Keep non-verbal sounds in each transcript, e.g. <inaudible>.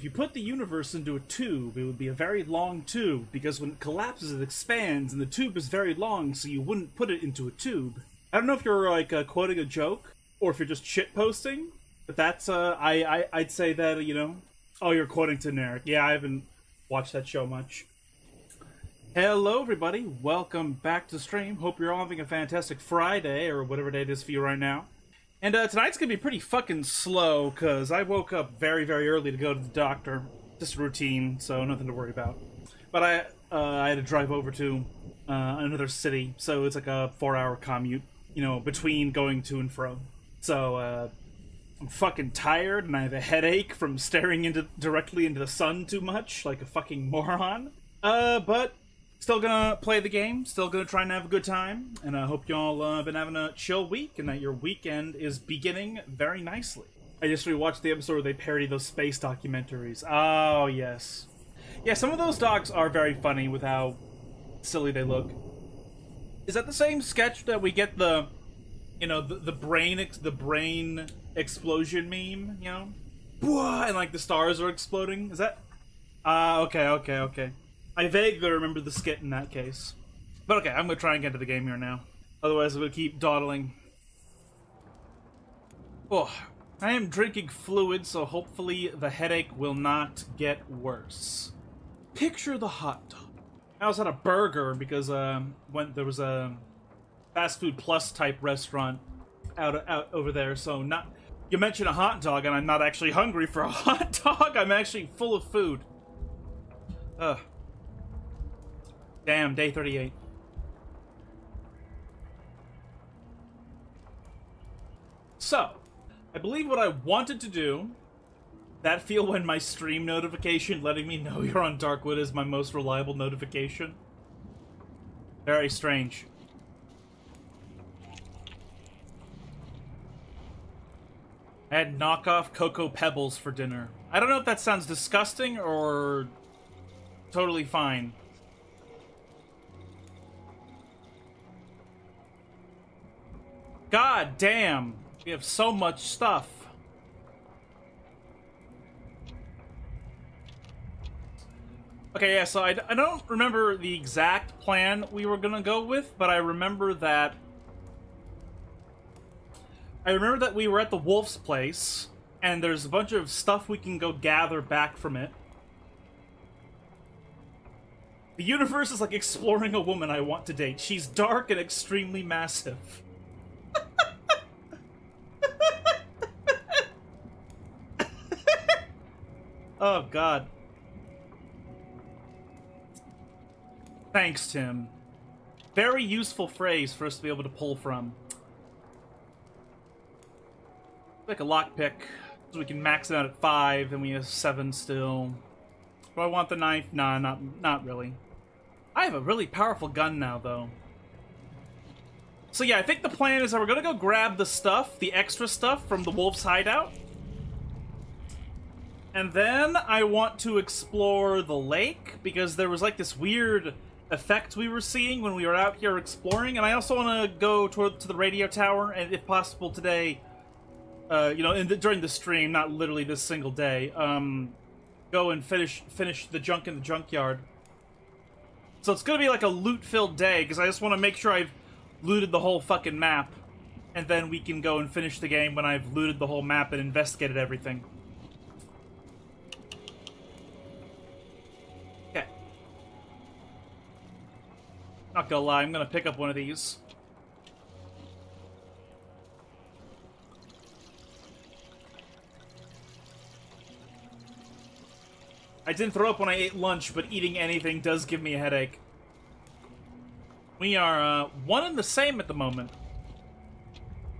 if you put the universe into a tube, it would be a very long tube, because when it collapses, it expands, and the tube is very long, so you wouldn't put it into a tube. I don't know if you're, like, uh, quoting a joke, or if you're just shit posting, but that's, uh, I, I, I'd say that, you know, oh, you're quoting Teneric. Yeah, I haven't watched that show much. Hello, everybody. Welcome back to the stream. Hope you're all having a fantastic Friday, or whatever day it is for you right now. And uh, tonight's gonna be pretty fucking slow because I woke up very, very early to go to the doctor. Just routine, so nothing to worry about. But I, uh, I had to drive over to uh, another city, so it's like a four-hour commute, you know, between going to and fro. So uh, I'm fucking tired, and I have a headache from staring into directly into the sun too much, like a fucking moron. Uh, but Still gonna play the game, still gonna try and have a good time, and I hope y'all uh, been having a chill week and that your weekend is beginning very nicely. I just rewatched the episode where they parody those space documentaries. Oh, yes. Yeah, some of those docs are very funny with how silly they look. Is that the same sketch that we get the, you know, the, the brain the brain explosion meme, you know? And like the stars are exploding? Is that? Ah, uh, okay, okay, okay. I vaguely remember the skit in that case. But okay, I'm gonna try and get to the game here now. Otherwise, I'm gonna keep dawdling. Oh, I am drinking fluid, so hopefully the headache will not get worse. Picture the hot dog. I also had a burger because um, when there was a fast food plus type restaurant out out over there, so not. You mentioned a hot dog, and I'm not actually hungry for a <laughs> hot dog. I'm actually full of food. Ugh. Damn, day 38. So, I believe what I wanted to do, that feel when my stream notification letting me know <laughs> you're on Darkwood is my most reliable notification. Very strange. I had knockoff Cocoa Pebbles for dinner. I don't know if that sounds disgusting or totally fine. God damn! We have so much stuff. Okay, yeah, so I, I don't remember the exact plan we were gonna go with, but I remember that... I remember that we were at the wolf's place, and there's a bunch of stuff we can go gather back from it. The universe is like exploring a woman I want to date. She's dark and extremely massive. <laughs> oh, God. Thanks, Tim. Very useful phrase for us to be able to pull from. Like a lockpick. So we can max it out at five, and we have seven still. Do I want the knife? Nah, not not really. I have a really powerful gun now, though. So yeah, I think the plan is that we're gonna go grab the stuff, the extra stuff from the wolf's hideout. And then I want to explore the lake, because there was like this weird effect we were seeing when we were out here exploring, and I also want to go toward to the radio tower, and if possible today, uh, you know, the, during the stream, not literally this single day, um, go and finish finish the junk in the junkyard. So it's gonna be like a loot-filled day, because I just want to make sure I've looted the whole fucking map, and then we can go and finish the game when I've looted the whole map and investigated everything. Okay. Not gonna lie, I'm gonna pick up one of these. I didn't throw up when I ate lunch, but eating anything does give me a headache. We are uh, one and the same at the moment.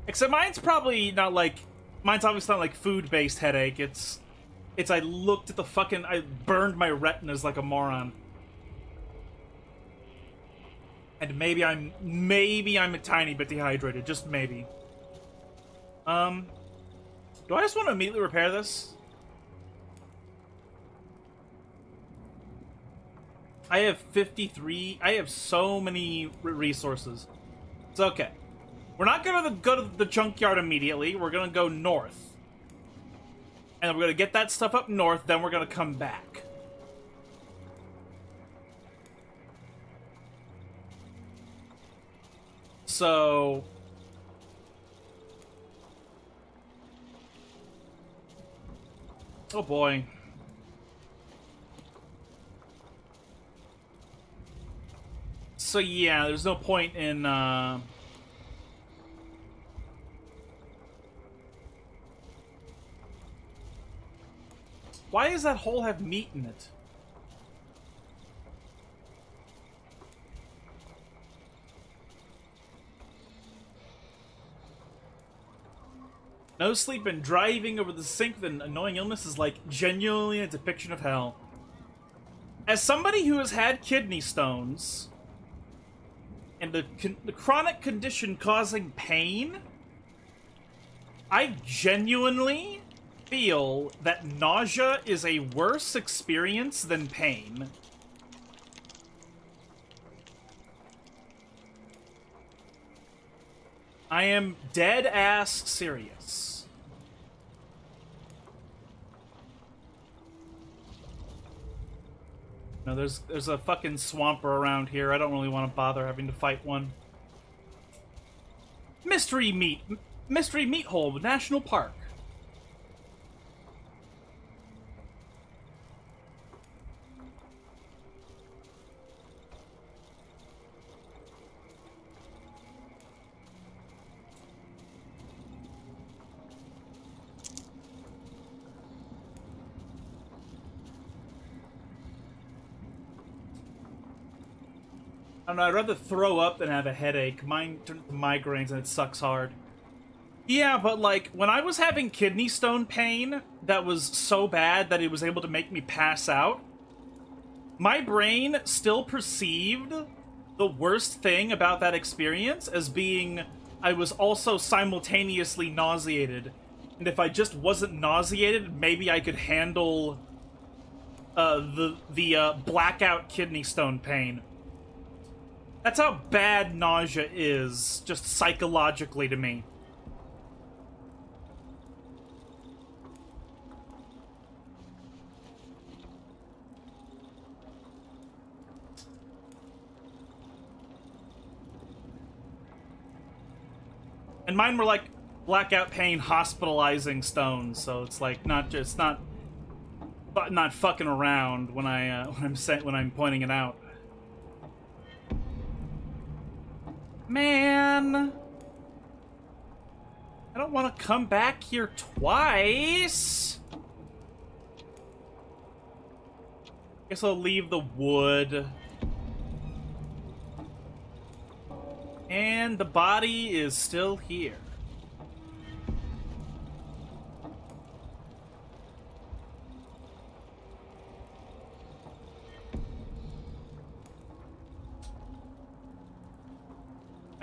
Except mine's probably not like... Mine's obviously not like food-based headache. It's... It's I looked at the fucking... I burned my retinas like a moron. And maybe I'm... Maybe I'm a tiny bit dehydrated. Just maybe. Um... Do I just want to immediately repair this? I have 53. I have so many resources. It's okay. We're not gonna go to the junkyard immediately. We're gonna go north. And we're gonna get that stuff up north, then we're gonna come back. So... Oh boy. So yeah, there's no point in, uh... Why does that hole have meat in it? No sleep and driving over the sink with an annoying illness is like genuinely a depiction of hell. As somebody who has had kidney stones and the, the chronic condition causing pain, I genuinely feel that nausea is a worse experience than pain. I am dead ass serious. No, there's there's a fucking swamper around here. I don't really want to bother having to fight one. Mystery Meat Mystery Meat Hole National Park. I don't know, I'd rather throw up than have a headache. Mine turned to migraines and it sucks hard. Yeah, but like, when I was having kidney stone pain that was so bad that it was able to make me pass out, my brain still perceived the worst thing about that experience as being I was also simultaneously nauseated. And if I just wasn't nauseated, maybe I could handle uh, the the uh, blackout kidney stone pain. That's how bad nausea is, just psychologically to me. And mine were like blackout pain hospitalizing stones, so it's like not just not not fucking around when I uh, <laughs> when I'm when I'm pointing it out. Man! I don't want to come back here twice! Guess I'll leave the wood. And the body is still here.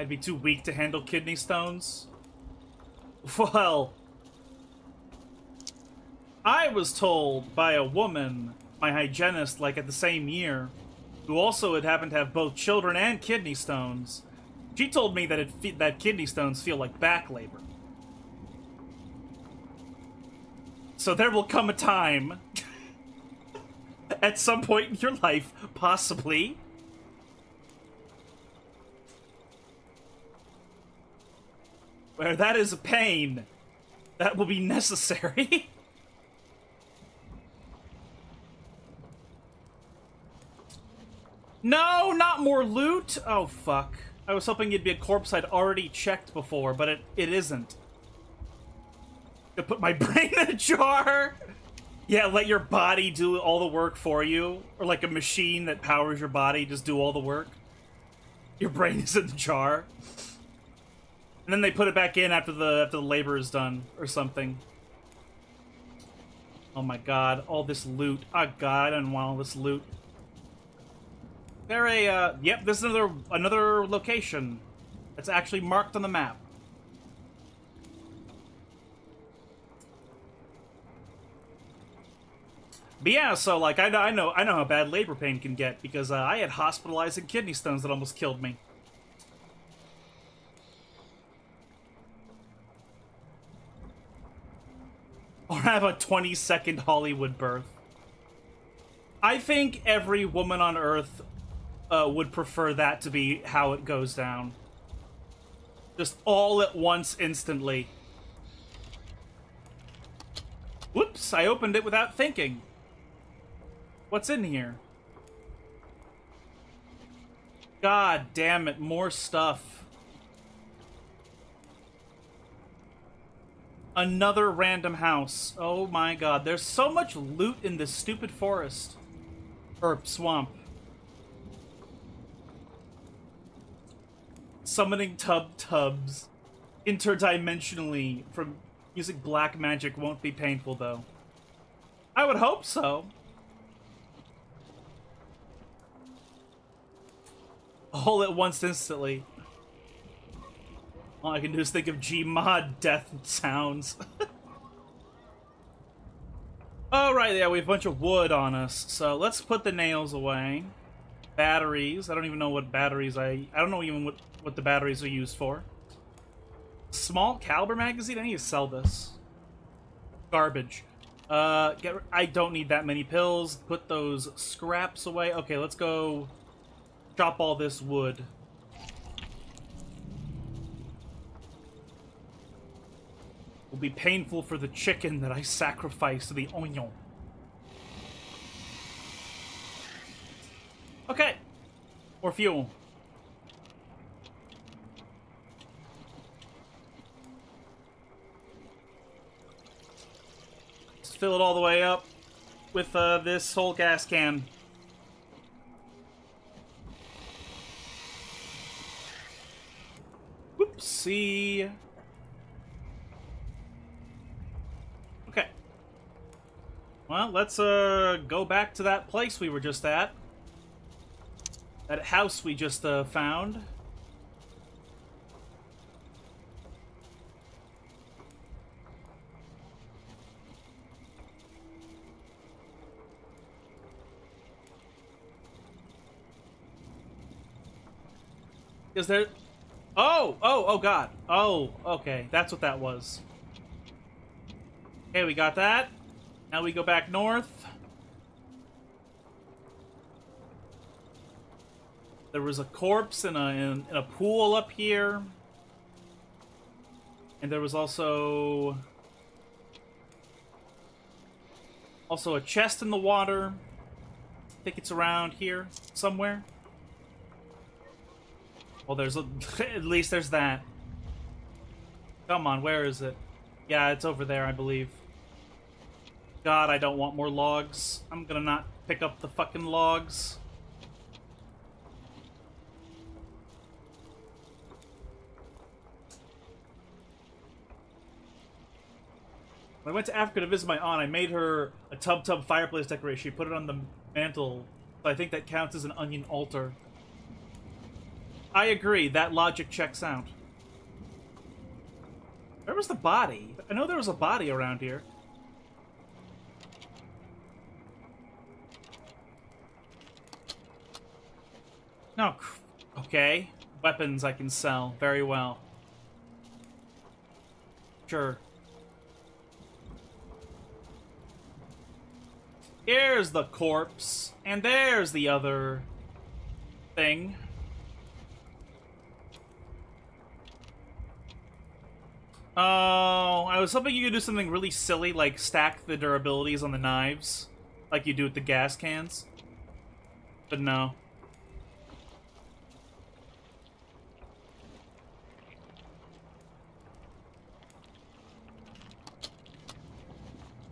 I'd be too weak to handle kidney stones? Well... I was told by a woman, my hygienist, like at the same year, who also had happened to have both children and kidney stones. She told me that it that kidney stones feel like back labor. So there will come a time, <laughs> at some point in your life, possibly, where that is a pain that will be necessary. <laughs> no, not more loot! Oh, fuck. I was hoping it'd be a corpse I'd already checked before, but it, it isn't. To put my <laughs> brain in a jar! Yeah, let your body do all the work for you. Or like a machine that powers your body just do all the work. Your brain is in the jar. And then they put it back in after the after the labor is done or something. Oh my god, all this loot. Oh god, I don't want all this loot. There a uh yep, this is another another location that's actually marked on the map. But yeah, so like I know I know I know how bad labor pain can get because uh, I had hospitalizing kidney stones that almost killed me. Or have a 20 second Hollywood birth. I think every woman on Earth uh, would prefer that to be how it goes down. Just all at once, instantly. Whoops, I opened it without thinking. What's in here? God damn it, more stuff. Another random house. Oh my god, there's so much loot in this stupid forest. Or swamp. Summoning tub tubs interdimensionally from using black magic won't be painful though. I would hope so. All at once instantly. All I can do is think of Gmod death sounds. <laughs> Alright, yeah, we have a bunch of wood on us, so let's put the nails away. Batteries. I don't even know what batteries I... I don't know even what, what the batteries are used for. Small caliber magazine? I need to sell this. Garbage. Uh, get... I don't need that many pills. Put those scraps away. Okay, let's go chop all this wood. Will be painful for the chicken that I sacrificed to the onion. Okay. Or fuel. Let's fill it all the way up with uh, this whole gas can. Whoopsie. Okay. Well, let's uh go back to that place we were just at. That house we just uh, found. Is there Oh, oh, oh god. Oh, okay. That's what that was. Okay, we got that. Now we go back north. There was a corpse in a, in, in a pool up here. And there was also... Also a chest in the water. I think it's around here somewhere. Well, there's a, <laughs> at least there's that. Come on, where is it? Yeah, it's over there, I believe. God, I don't want more logs. I'm gonna not pick up the fucking logs. When I went to Africa to visit my aunt, I made her a tub tub fireplace decoration. She put it on the mantle. I think that counts as an onion altar. I agree. That logic checks out. Where was the body? I know there was a body around here. No. Okay. Weapons I can sell. Very well. Sure. Here's the corpse. And there's the other thing. Oh, I was hoping you could do something really silly, like stack the durabilities on the knives, like you do with the gas cans. But no.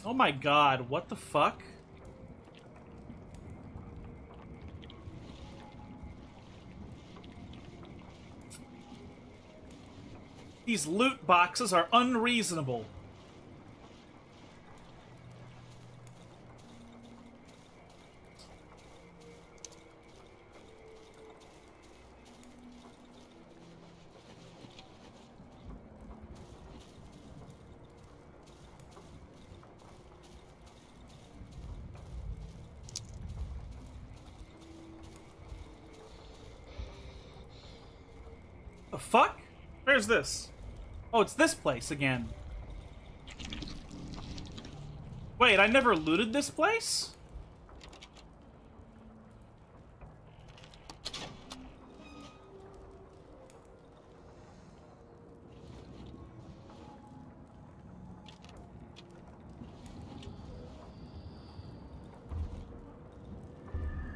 Oh my god, what the fuck? These loot boxes are unreasonable. Fuck? Where's this? Oh, it's this place again. Wait, I never looted this place?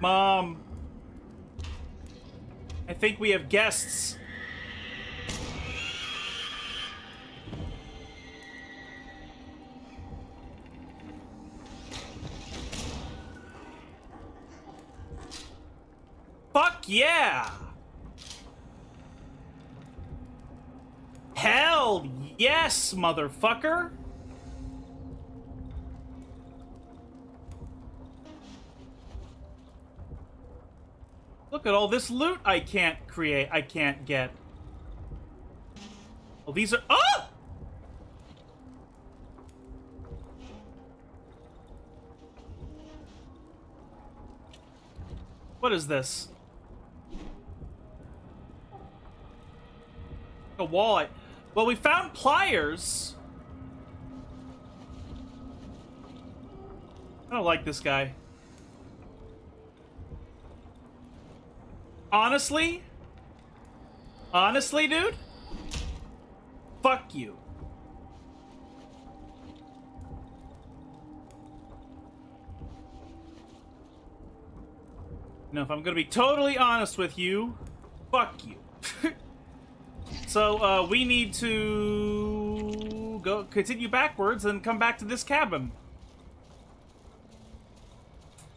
Mom. I think we have guests. Yeah! Hell yes, motherfucker! Look at all this loot I can't create, I can't get. Well, these are- Oh! What is this? A wall. Well, we found pliers. I don't like this guy. Honestly? Honestly, dude? Fuck you. No, if I'm gonna be totally honest with you, fuck you. So, uh, we need to go continue backwards and come back to this cabin.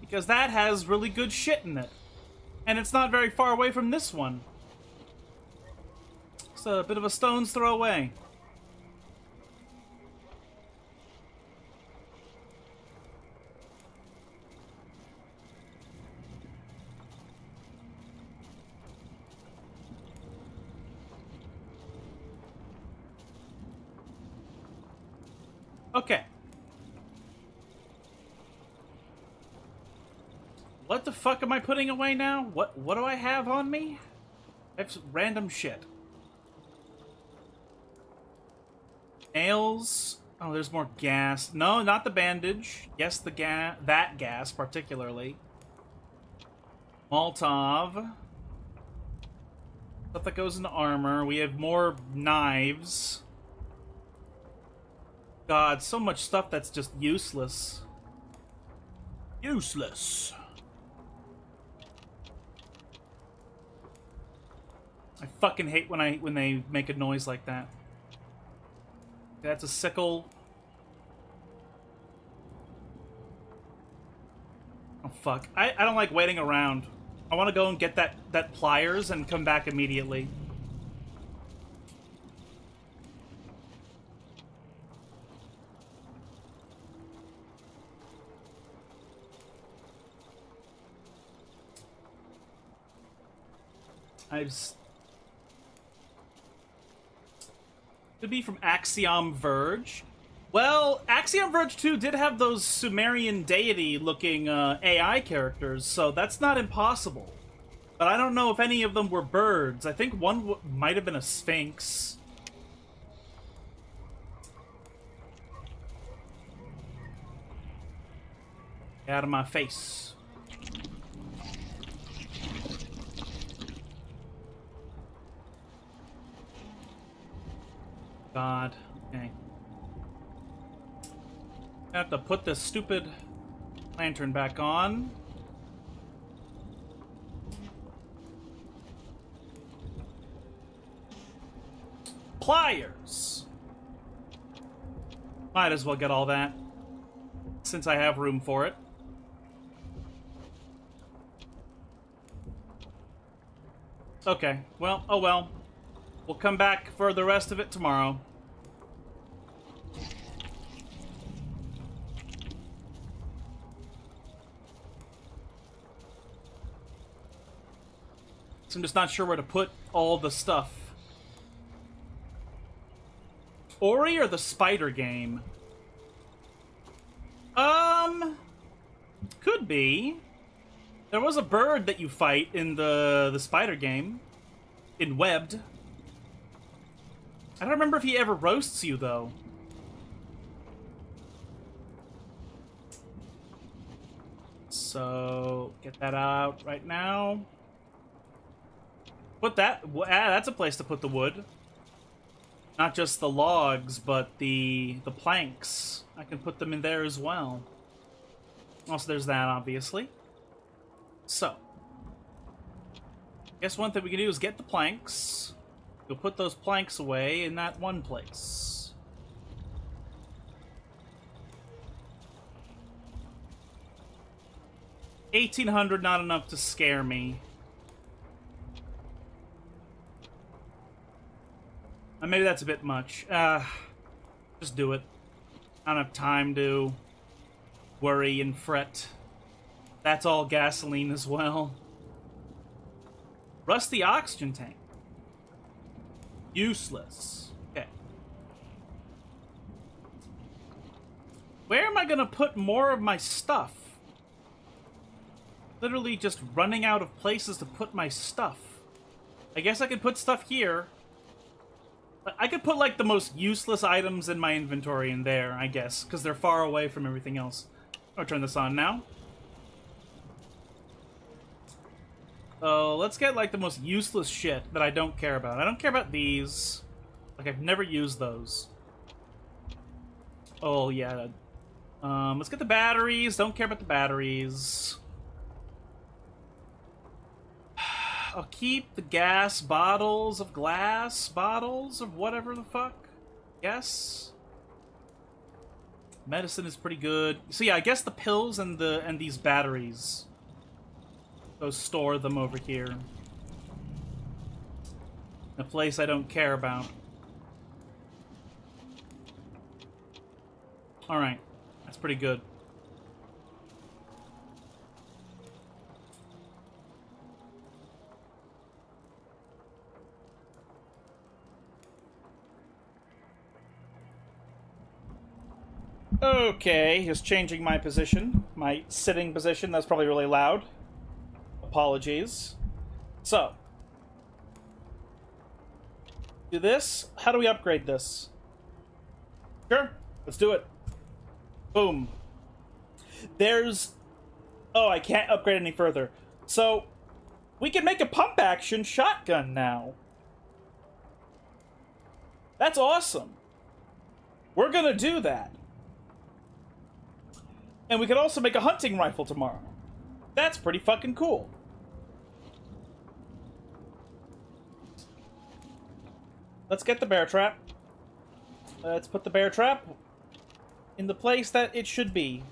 Because that has really good shit in it. And it's not very far away from this one. It's a bit of a stone's throw away. Okay. What the fuck am I putting away now? What what do I have on me? Have random shit. Nails. Oh, there's more gas. No, not the bandage. Yes, the gas. That gas, particularly. Molotov. Stuff that goes into armor. We have more knives. God, so much stuff that's just useless. Useless. I fucking hate when I when they make a noise like that. That's a sickle. Oh fuck. I, I don't like waiting around. I want to go and get that, that pliers and come back immediately. I've to be from Axiom Verge. Well, Axiom Verge 2 did have those Sumerian deity-looking uh, AI characters, so that's not impossible. But I don't know if any of them were birds. I think one might have been a sphinx. Out of my face. God. Okay. I have to put this stupid lantern back on. Pliers! Might as well get all that. Since I have room for it. Okay, well, oh well. We'll come back for the rest of it tomorrow. So I'm just not sure where to put all the stuff. Ori or the spider game? Um, could be. There was a bird that you fight in the the spider game, in Webbed. I don't remember if he ever roasts you, though. So get that out right now. Put that. Ah, that's a place to put the wood. Not just the logs, but the the planks. I can put them in there as well. Also, there's that, obviously. So, guess one thing we can do is get the planks. We'll put those planks away in that one place. Eighteen hundred, not enough to scare me. Uh, maybe that's a bit much. Uh, just do it. I don't have time to worry and fret. That's all gasoline as well. Rusty oxygen tank. Useless. Okay. Where am I gonna put more of my stuff? Literally just running out of places to put my stuff. I guess I could put stuff here. I could put, like, the most useless items in my inventory in there, I guess, because they're far away from everything else. I'll turn this on now. Let's get, like, the most useless shit that I don't care about. I don't care about these. Like, I've never used those. Oh, yeah. Um, let's get the batteries. Don't care about the batteries. <sighs> I'll keep the gas bottles of glass bottles of whatever the fuck. Yes. Medicine is pretty good. So yeah, I guess the pills and the and these batteries. Go store them over here. A place I don't care about. Alright. That's pretty good. Okay, just changing my position. My sitting position. That's probably really loud. Apologies. So. Do this. How do we upgrade this? Sure. Let's do it. Boom. There's... Oh, I can't upgrade any further. So, we can make a pump action shotgun now. That's awesome. We're gonna do that. And we could also make a hunting rifle tomorrow. That's pretty fucking cool. Let's get the bear trap. Let's put the bear trap in the place that it should be.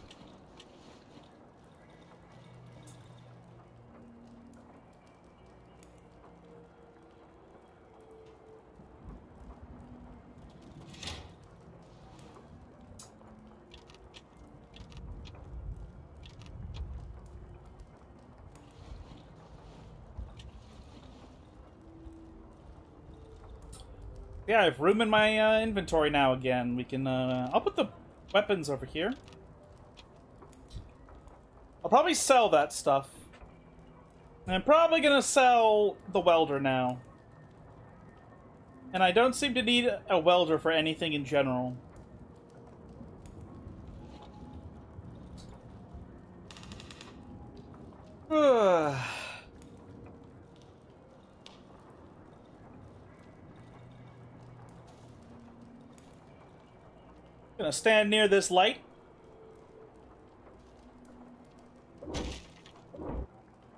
Yeah, I have room in my uh, inventory now again. We can, uh, I'll put the weapons over here. I'll probably sell that stuff. I'm probably gonna sell the welder now. And I don't seem to need a welder for anything in general. <sighs> Ugh. Gonna stand near this light.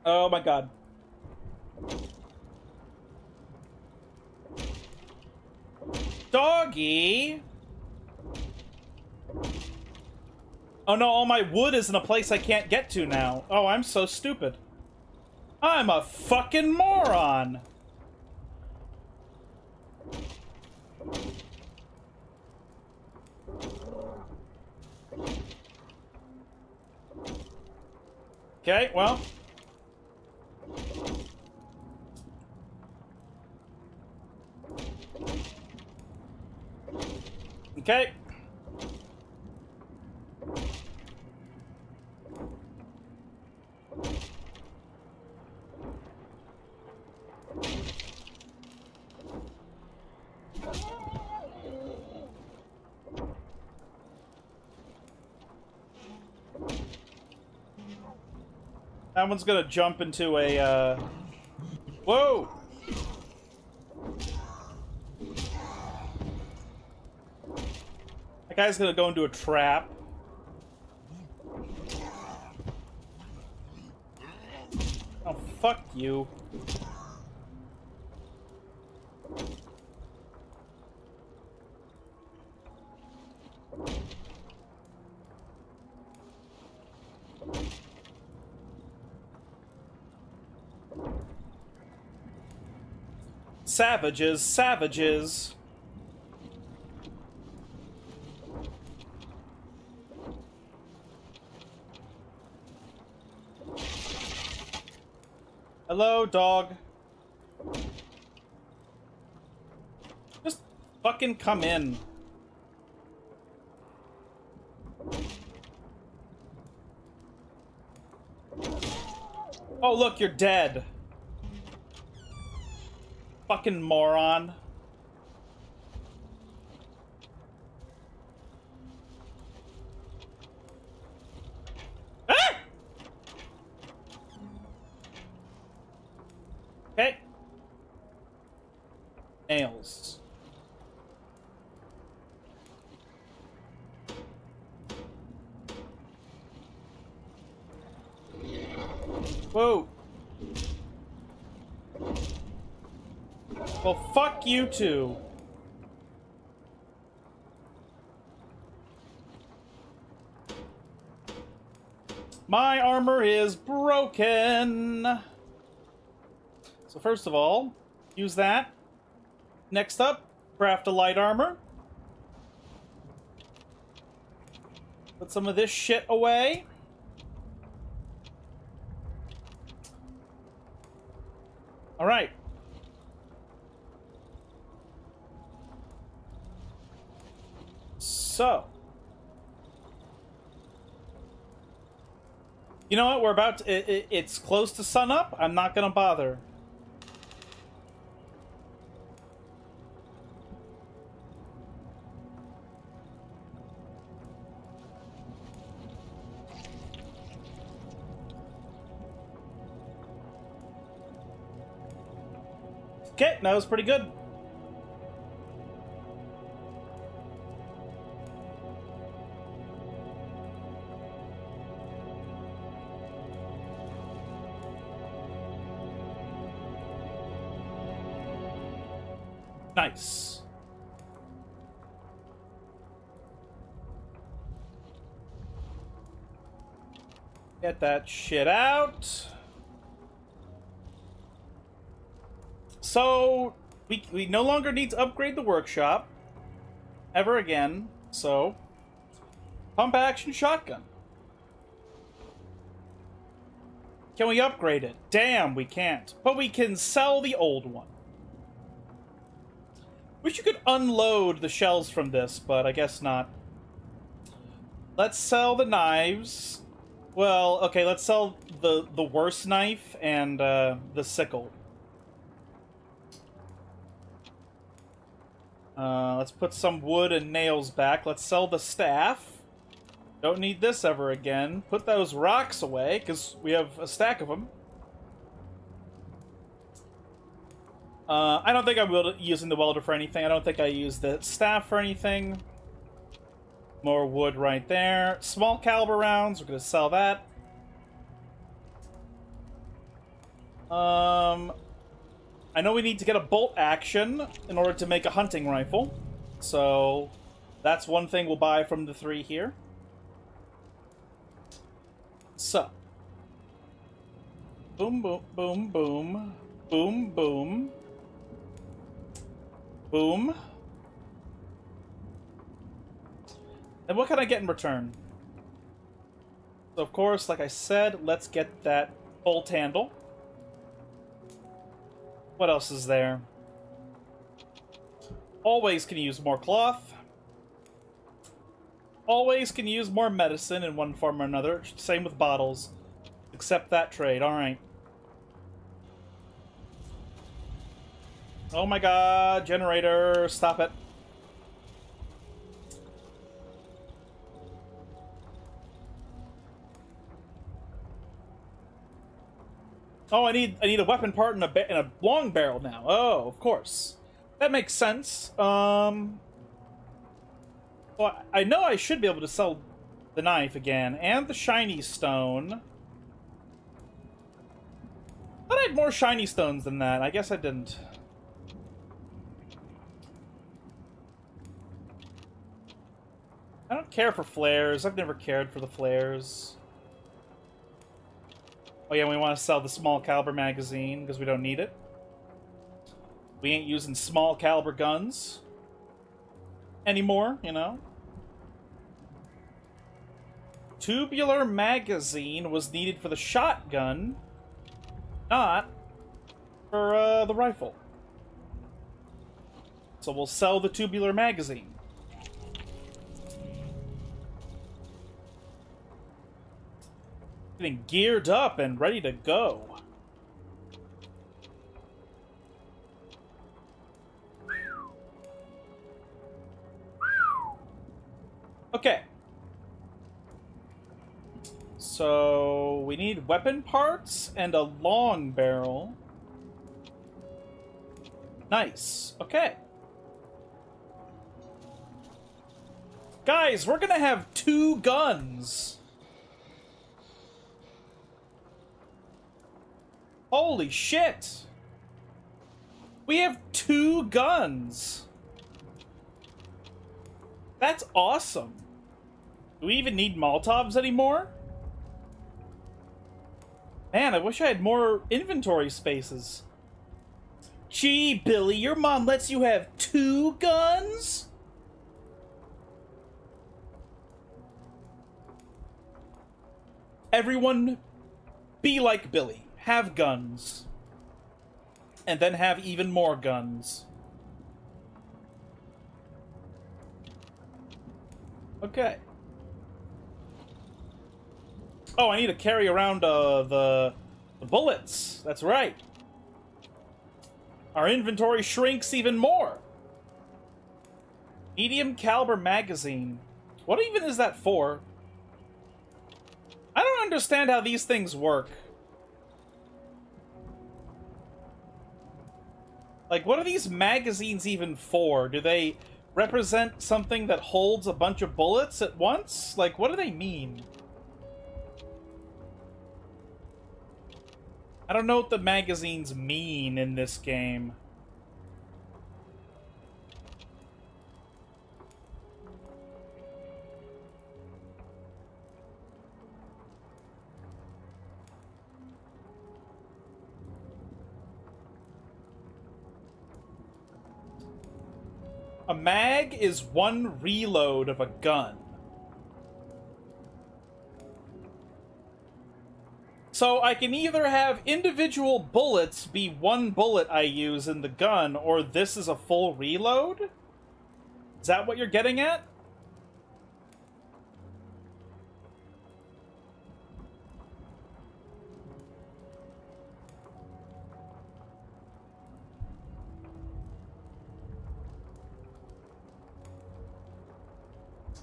Oh my god. Doggy! Oh no, all my wood is in a place I can't get to now. Oh, I'm so stupid. I'm a fucking moron! Okay, well. Okay. That one's gonna jump into a, uh... Whoa! That guy's gonna go into a trap. Oh, fuck you. Savages, savages. Hello, dog. Just fucking come in. Oh, look, you're dead. Fucking moron. Ah! Okay. Nails. Whoa. Well, fuck you two. My armor is broken. So first of all, use that. Next up, craft a light armor. Put some of this shit away. All right. So. You know what? We're about to, it, it, it's close to sunup. I'm not going to bother. Okay, that was pretty good. Nice. Get that shit out. So, we, we no longer need to upgrade the workshop. Ever again. So, pump action shotgun. Can we upgrade it? Damn, we can't. But we can sell the old one. Wish you could unload the shells from this, but I guess not. Let's sell the knives. Well, okay, let's sell the, the worst knife and uh, the sickle. Uh, let's put some wood and nails back. Let's sell the staff. Don't need this ever again. Put those rocks away, because we have a stack of them. Uh, I don't think I'm using the welder for anything. I don't think I use the staff for anything. More wood right there. Small caliber rounds. We're going to sell that. Um, I know we need to get a bolt action in order to make a hunting rifle. So that's one thing we'll buy from the three here. So. Boom, boom, boom, boom. Boom, boom. Boom. And what can I get in return? So, of course, like I said, let's get that bolt handle. What else is there? Always can use more cloth. Always can use more medicine in one form or another. Same with bottles. Accept that trade. Alright. Oh my god, generator, stop it. Oh, I need I need a weapon part and a, in a long barrel now. Oh, of course. That makes sense. Um... Well, I know I should be able to sell the knife again, and the shiny stone. I thought I had more shiny stones than that. I guess I didn't. I don't care for flares. I've never cared for the flares. Oh yeah, we want to sell the small caliber magazine because we don't need it. We ain't using small caliber guns anymore, you know? Tubular magazine was needed for the shotgun, not for uh, the rifle. So we'll sell the tubular magazine. Getting geared up and ready to go. Okay. So we need weapon parts and a long barrel. Nice. Okay. Guys, we're gonna have two guns. Holy shit. We have two guns. That's awesome. Do we even need Molotovs anymore? Man, I wish I had more inventory spaces. Gee, Billy, your mom lets you have two guns? Everyone, be like Billy. Have guns. And then have even more guns. Okay. Oh, I need to carry around uh, the, the bullets. That's right. Our inventory shrinks even more. Medium caliber magazine. What even is that for? I don't understand how these things work. Like, what are these magazines even for? Do they represent something that holds a bunch of bullets at once? Like, what do they mean? I don't know what the magazines mean in this game. A mag is one reload of a gun. So I can either have individual bullets be one bullet I use in the gun, or this is a full reload? Is that what you're getting at?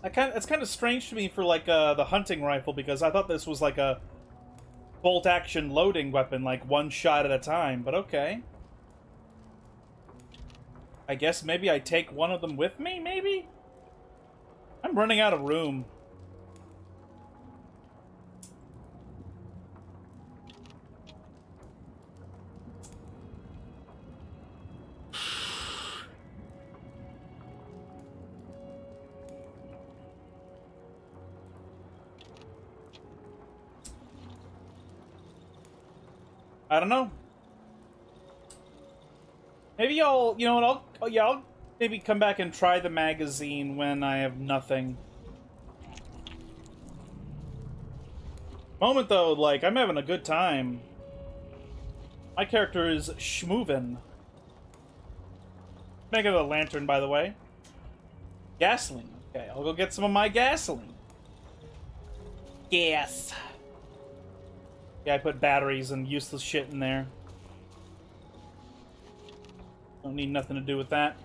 I kind it's kind of strange to me for like uh, the hunting rifle because I thought this was like a bolt action loading weapon, like one shot at a time, but okay. I guess maybe I take one of them with me, maybe? I'm running out of room. I don't know. Maybe I'll, you know what, I'll, oh, yeah, I'll maybe come back and try the magazine when I have nothing. Moment though, like, I'm having a good time. My character is schmoovin. Make it a lantern, by the way. Gasoline. Okay, I'll go get some of my gasoline. Gas. Yeah, I put batteries and useless shit in there. Don't need nothing to do with that.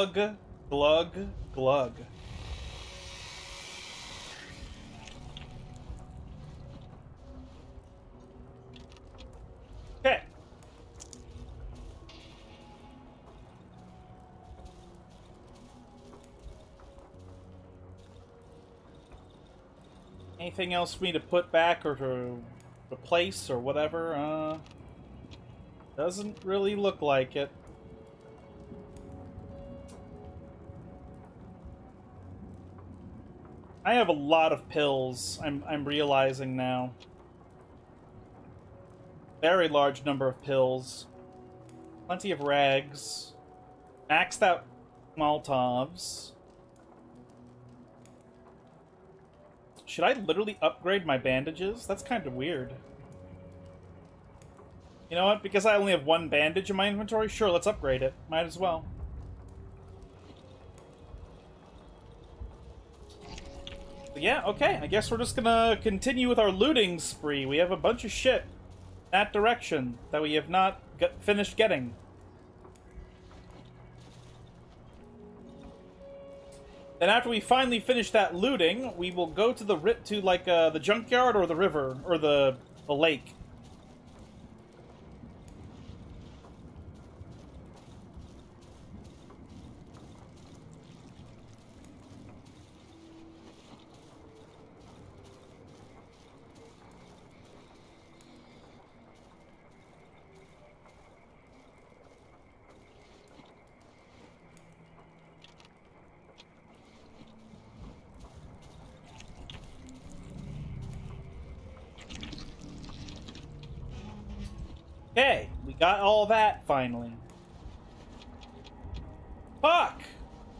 Glug, glug, glug. Anything else for me to put back or to replace or whatever? Uh, doesn't really look like it. I have a lot of pills, I'm, I'm realizing now. Very large number of pills. Plenty of rags. Maxed out Molotovs. Should I literally upgrade my bandages? That's kind of weird. You know what? Because I only have one bandage in my inventory, sure, let's upgrade it. Might as well. Yeah, okay. I guess we're just gonna continue with our looting spree. We have a bunch of shit that direction that we have not get finished getting. Then after we finally finish that looting, we will go to the rip to like uh, the junkyard or the river or the the lake. Okay, we got all that finally. Fuck!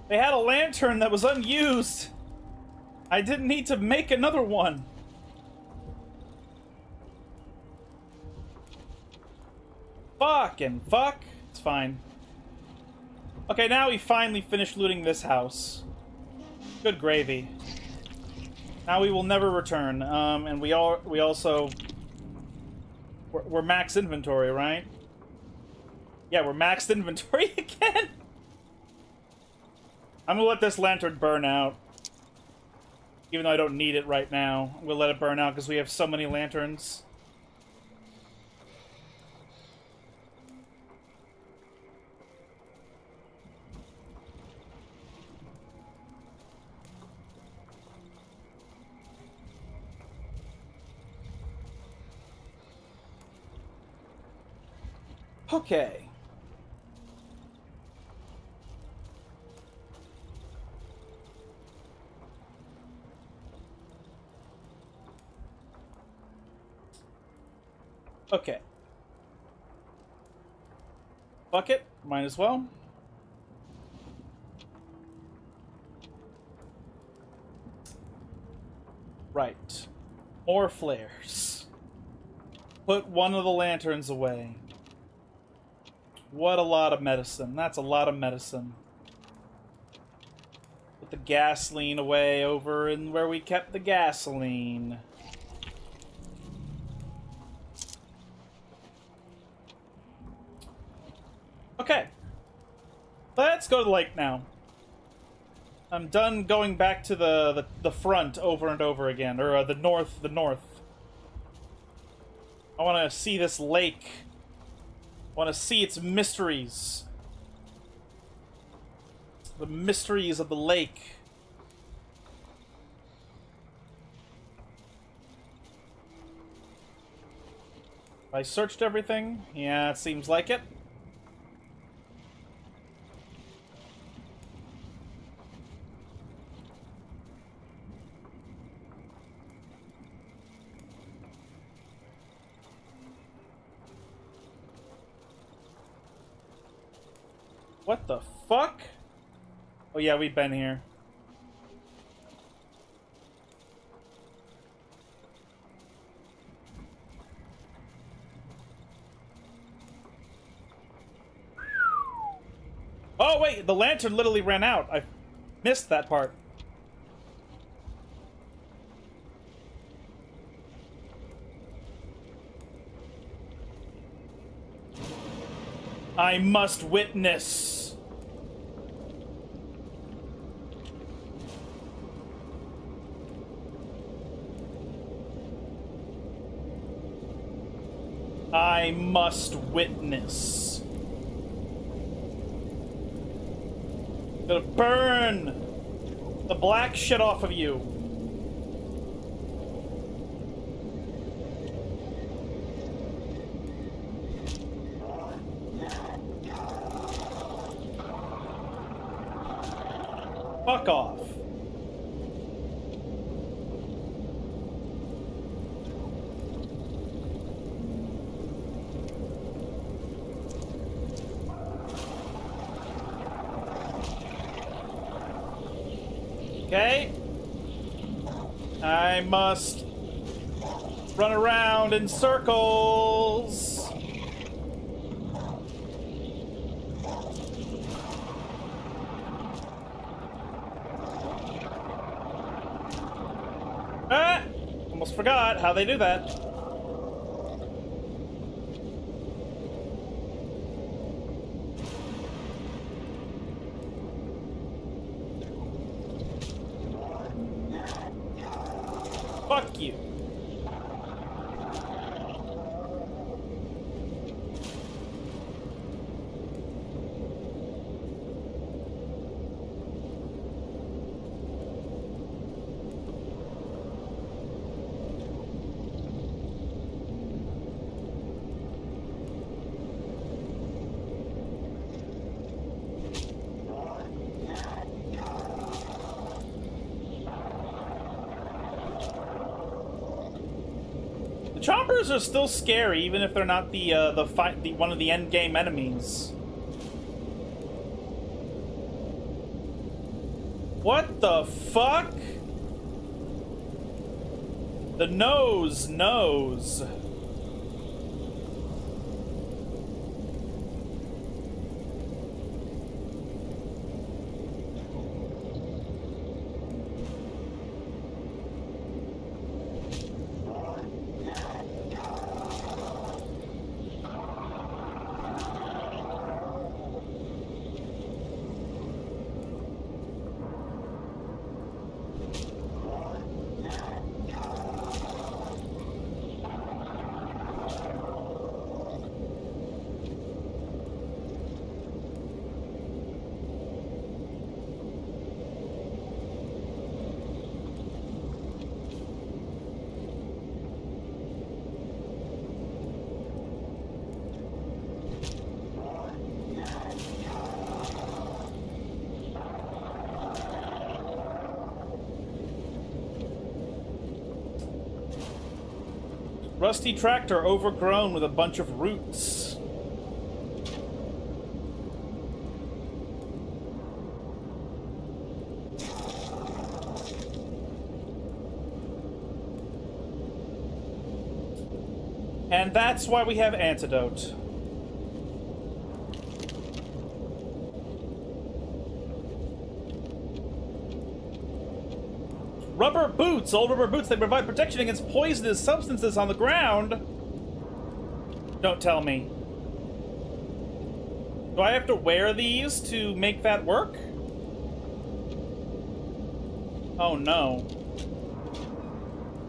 They had a lantern that was unused! I didn't need to make another one! Fuck and fuck. It's fine. Okay, now we finally finished looting this house. Good gravy. Now we will never return. Um, and we all we also we're, we're max inventory, right? Yeah, we're maxed inventory <laughs> again. I'm gonna let this lantern burn out. Even though I don't need it right now. We'll let it burn out because we have so many lanterns. Okay. Okay. Bucket. Might as well. Right. More flares. Put one of the lanterns away. What a lot of medicine. That's a lot of medicine. Put the gasoline away over in where we kept the gasoline. Okay. Let's go to the lake now. I'm done going back to the, the, the front over and over again, or uh, the north, the north. I want to see this lake I want to see its mysteries. The mysteries of the lake. I searched everything. Yeah, it seems like it. What the fuck? Oh yeah, we've been here. Oh wait, the lantern literally ran out. I missed that part. I must witness. I must witness. Gonna burn the black shit off of you. Fuck off. Okay. I must run around in circles. Ah! Almost forgot how they do that. Fuck you. Are still scary, even if they're not the uh, the fight the one of the end game enemies. What the fuck? The nose knows. Rusty tractor overgrown with a bunch of roots. And that's why we have antidote. Rubber boots! Old rubber boots, they provide protection against poisonous substances on the ground. Don't tell me. Do I have to wear these to make that work? Oh no.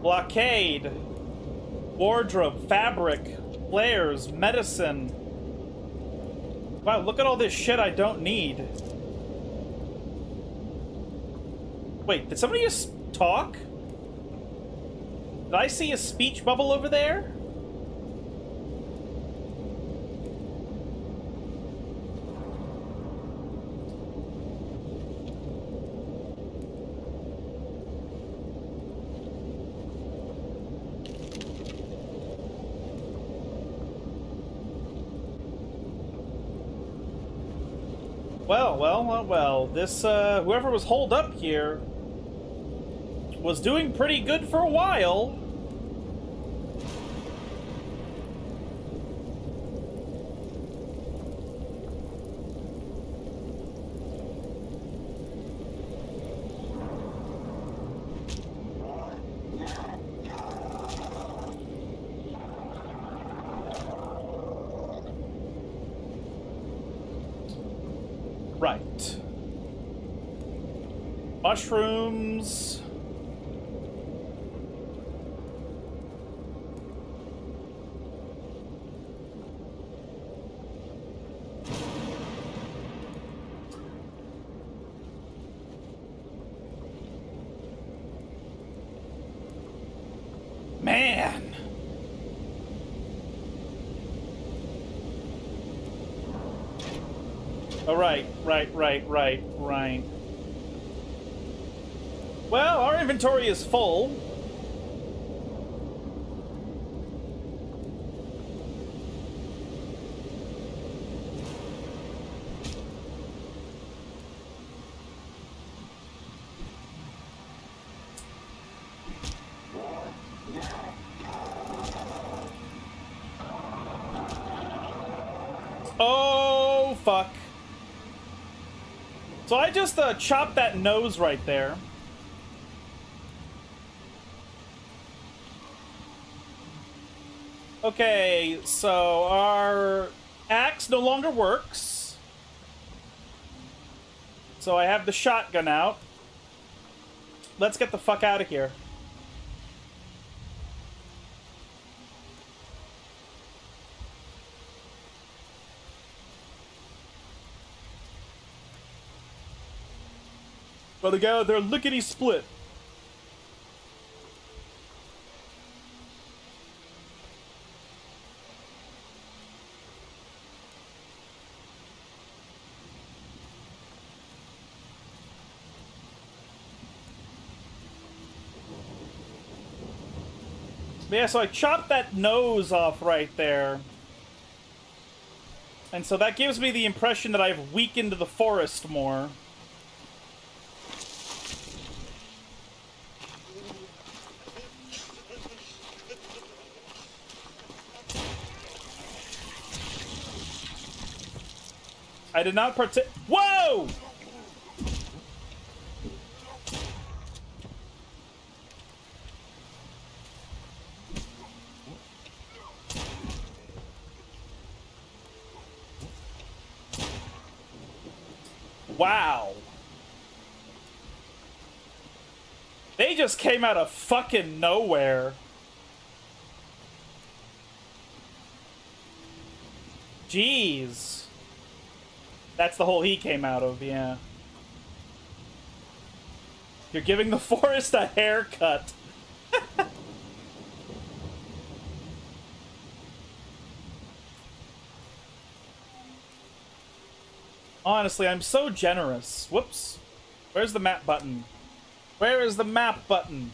Blockade. Wardrobe, fabric, flares, medicine. Wow, look at all this shit I don't need. Wait, did somebody just talk? Did I see a speech bubble over there? Well, well, well, well. This, uh, whoever was holed up here was doing pretty good for a while. Right. Mushrooms. Oh, right, right, right, right. Well, our inventory is full. Oh, fuck. So I just uh, chopped that nose right there. Okay, so our axe no longer works. So I have the shotgun out. Let's get the fuck out of here. The guy out there lickety split. Yeah, so I chopped that nose off right there. And so that gives me the impression that I've weakened the forest more. I did not partic- Whoa! Wow. They just came out of fucking nowhere. Jeez. That's the hole he came out of, yeah. You're giving the <laughs> forest a haircut. <laughs> Honestly, I'm so generous. Whoops. Where's the map button? Where is the map button?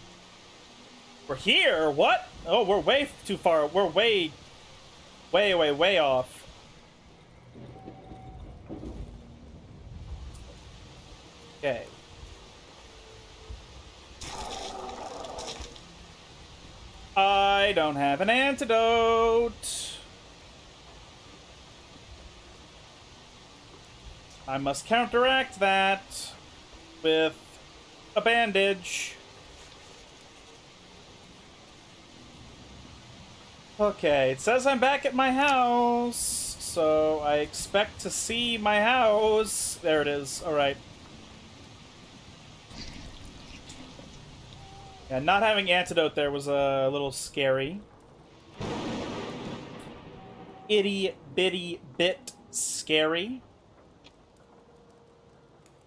We're here? What? Oh, we're way too far. We're way, way, way, way off. Okay. I don't have an antidote. I must counteract that with a bandage. Okay, it says I'm back at my house, so I expect to see my house. There it is. Alright. Yeah, not having antidote there was a little scary. Itty bitty bit scary.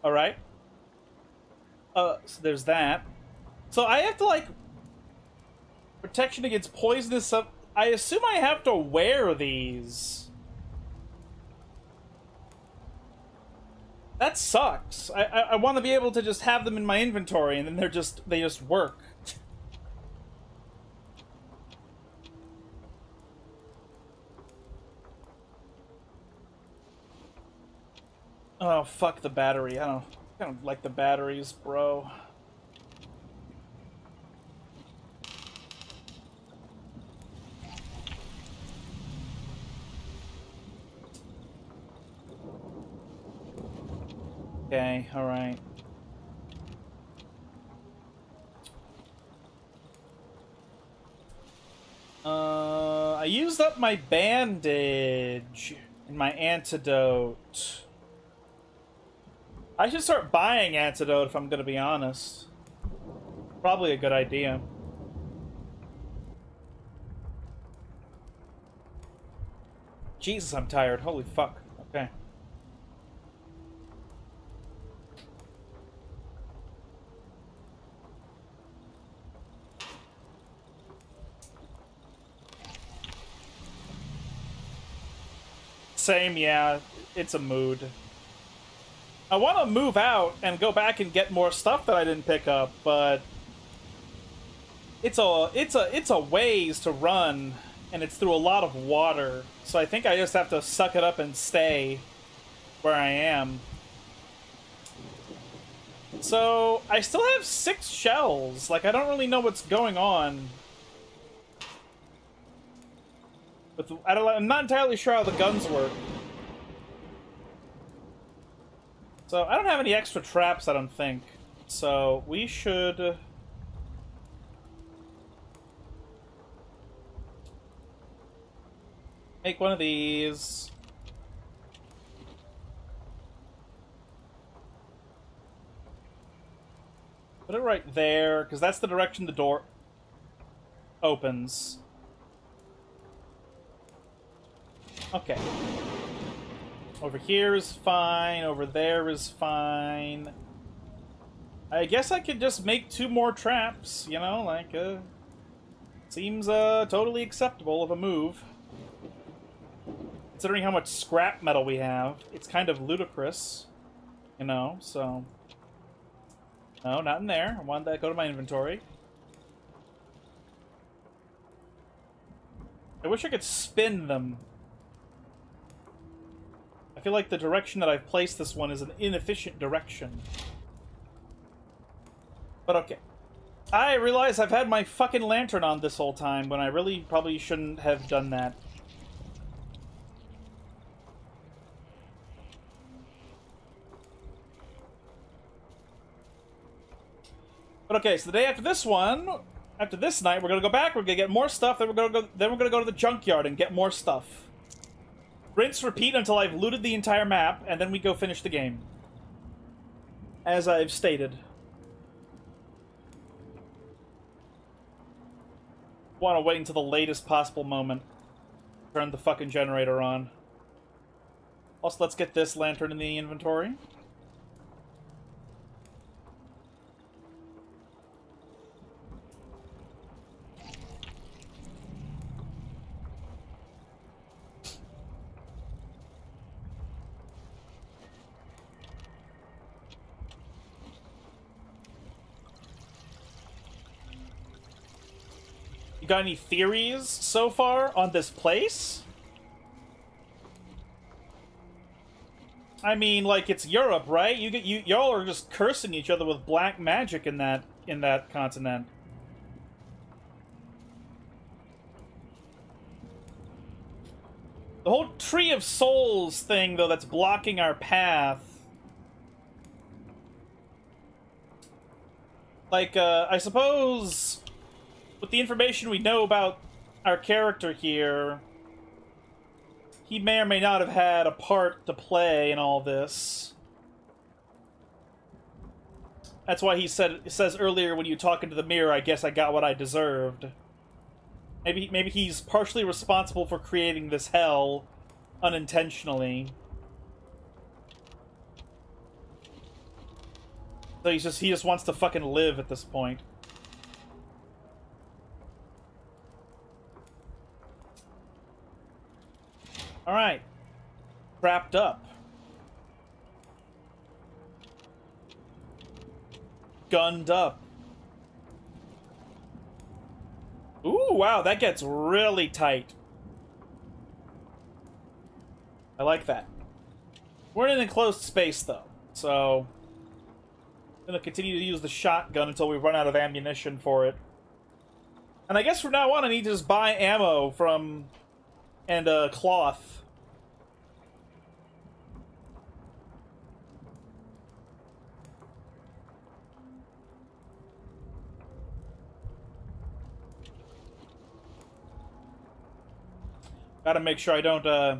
Alright. Uh, so there's that. So I have to, like, protection against poisonous sub... I assume I have to wear these. That sucks. I, I, I want to be able to just have them in my inventory and then they're just, they just work. Oh, fuck the battery. I don't, I don't like the batteries, bro. Okay, alright. Uh, I used up my bandage and my antidote. I should start buying antidote if I'm gonna be honest. Probably a good idea. Jesus, I'm tired. Holy fuck. Okay. Same, yeah. It's a mood. I want to move out and go back and get more stuff that I didn't pick up, but it's a it's a it's a ways to run, and it's through a lot of water. So I think I just have to suck it up and stay where I am. So I still have six shells. Like I don't really know what's going on. But I don't. I'm not entirely sure how the guns work. So I don't have any extra traps. I don't think. So we should. Uh, make one of these. Put it right there, because that's the direction the door opens. Okay. Over here is fine, over there is fine. I guess I could just make two more traps, you know, like, uh... Seems, uh, totally acceptable of a move. Considering how much scrap metal we have, it's kind of ludicrous, you know, so... No, not in there. I wanted that to go to my inventory. I wish I could spin them. I feel like the direction that I've placed this one is an inefficient direction. But okay. I realize I've had my fucking lantern on this whole time when I really probably shouldn't have done that. But okay, so the day after this one, after this night, we're gonna go back. We're gonna get more stuff. Then we're gonna go. Then we're gonna go to the junkyard and get more stuff. Rinse, repeat until I've looted the entire map, and then we go finish the game. As I've stated. Want to wait until the latest possible moment. Turn the fucking generator on. Also, let's get this lantern in the inventory. Got any theories so far on this place? I mean, like it's Europe, right? You get you y'all are just cursing each other with black magic in that in that continent. The whole Tree of Souls thing, though, that's blocking our path. Like, uh, I suppose with the information we know about our character here, he may or may not have had a part to play in all this. That's why he said says earlier when you talk into the mirror, I guess I got what I deserved. Maybe maybe he's partially responsible for creating this hell unintentionally. So he's just he just wants to fucking live at this point. Alright. Wrapped up. Gunned up. Ooh, wow, that gets really tight. I like that. We're in an enclosed space, though, so... I'm gonna continue to use the shotgun until we run out of ammunition for it. And I guess from now on I need to just buy ammo from and a cloth. Gotta make sure I don't uh,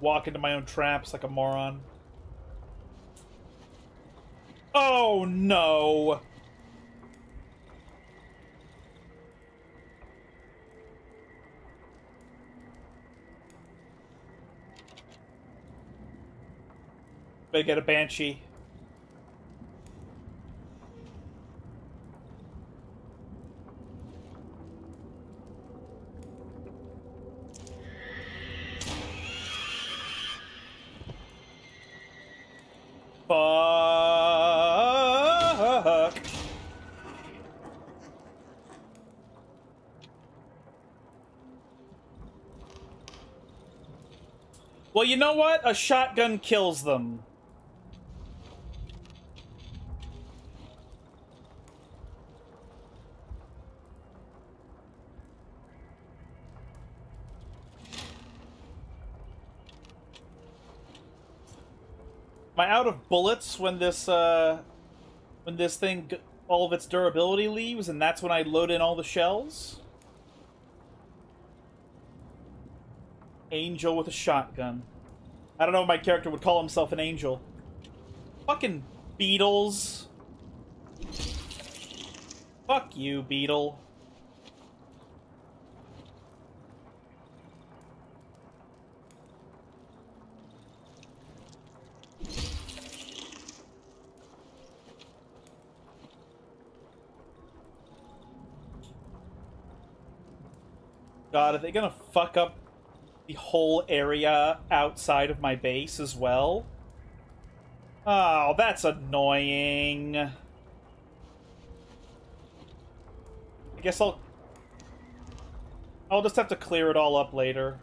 walk into my own traps like a moron. Oh no! Better get a Banshee. Well, you know what? A shotgun kills them. Am I out of bullets when this uh when this thing all of its durability leaves and that's when I load in all the shells? Angel with a shotgun. I don't know if my character would call himself an angel. Fucking beetles. Fuck you, beetle. God, are they gonna fuck up the whole area outside of my base as well? Oh, that's annoying. I guess I'll... I'll just have to clear it all up later.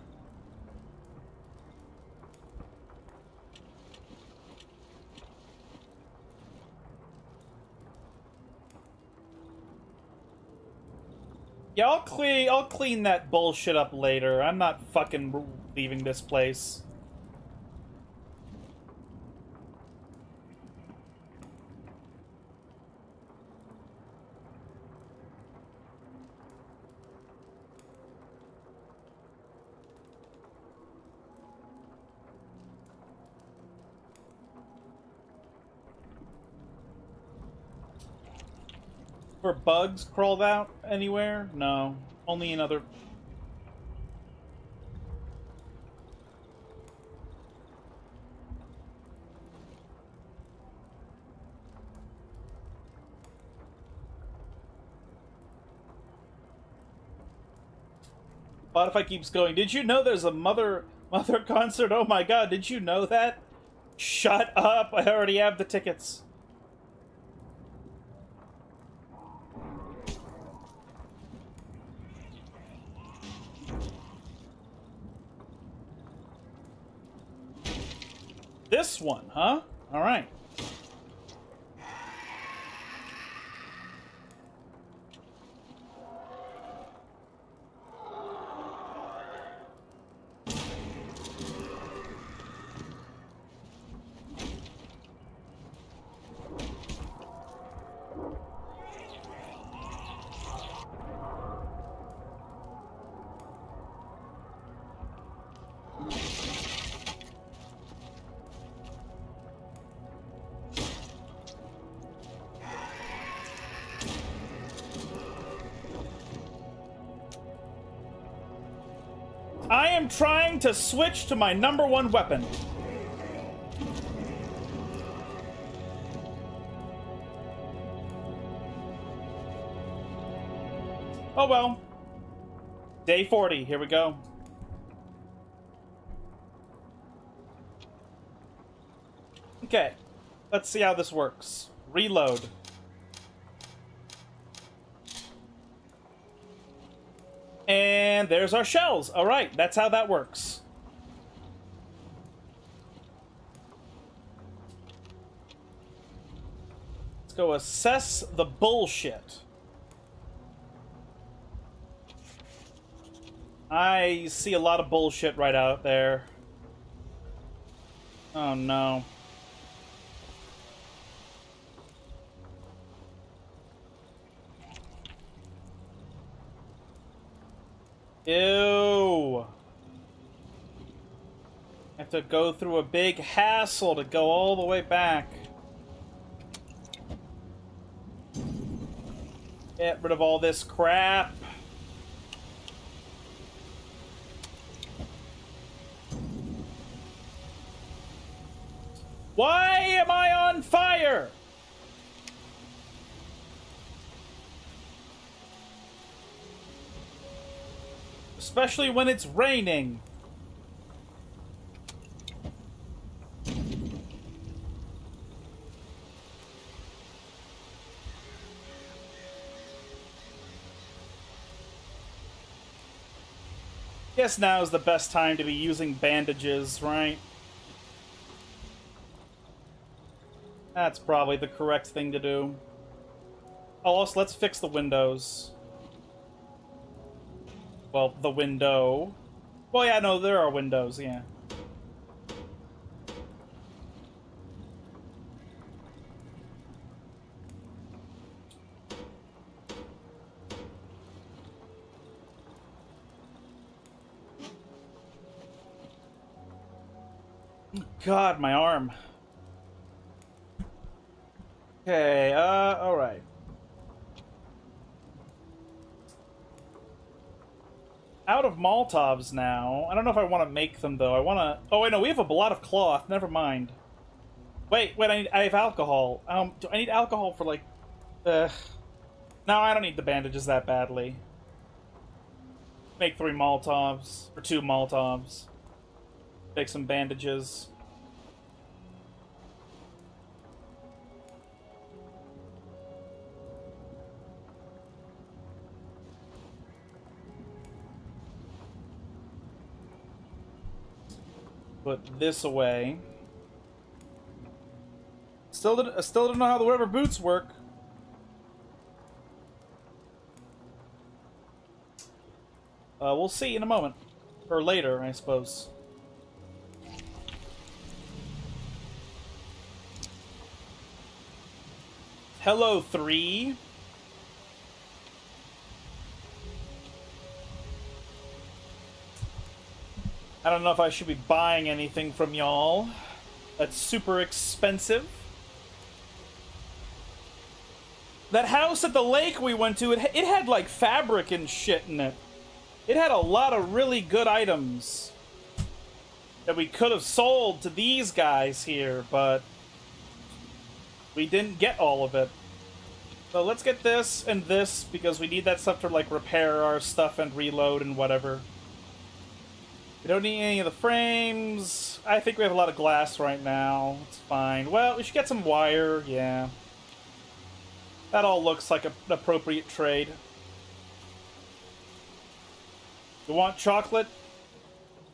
Yeah, I'll clean I'll clean that bullshit up later. I'm not fucking leaving this place. Where bugs crawled out anywhere? No. Only in other... Spotify keeps going. Did you know there's a mother <laughs> mother concert? Oh my god, did you know that? Shut up! I already have the tickets. This one, huh? All right. To switch to my number one weapon. Oh well. Day 40, here we go. Okay, let's see how this works. Reload. And there's our shells. All right, that's how that works. Let's assess the bullshit. I see a lot of bullshit right out there. Oh no. Ew. Have to go through a big hassle to go all the way back. Get rid of all this crap. Why am I on fire? Especially when it's raining. Guess now is the best time to be using bandages, right? That's probably the correct thing to do. Oh, also, let's fix the windows. Well, the window. Well, yeah, no, there are windows, yeah. God, my arm. Okay, uh, alright. Out of Molotovs now. I don't know if I want to make them, though. I want to... Oh, wait, no, we have a lot of cloth. Never mind. Wait, wait, I, need, I have alcohol. Um, do I need alcohol for, like... Ugh. No, I don't need the bandages that badly. Make three Molotovs. Or two Molotovs. Make some bandages. Put this away. Still didn't, still don't know how the rubber boots work. Uh, we'll see in a moment. Or later, I suppose. Hello, three. I don't know if I should be buying anything from y'all. That's super expensive. That house at the lake we went to, it, it had like fabric and shit in it. It had a lot of really good items that we could have sold to these guys here, but we didn't get all of it. So let's get this and this because we need that stuff to like repair our stuff and reload and whatever. We don't need any of the frames. I think we have a lot of glass right now. It's fine. Well, we should get some wire. Yeah. That all looks like a, an appropriate trade. You want chocolate?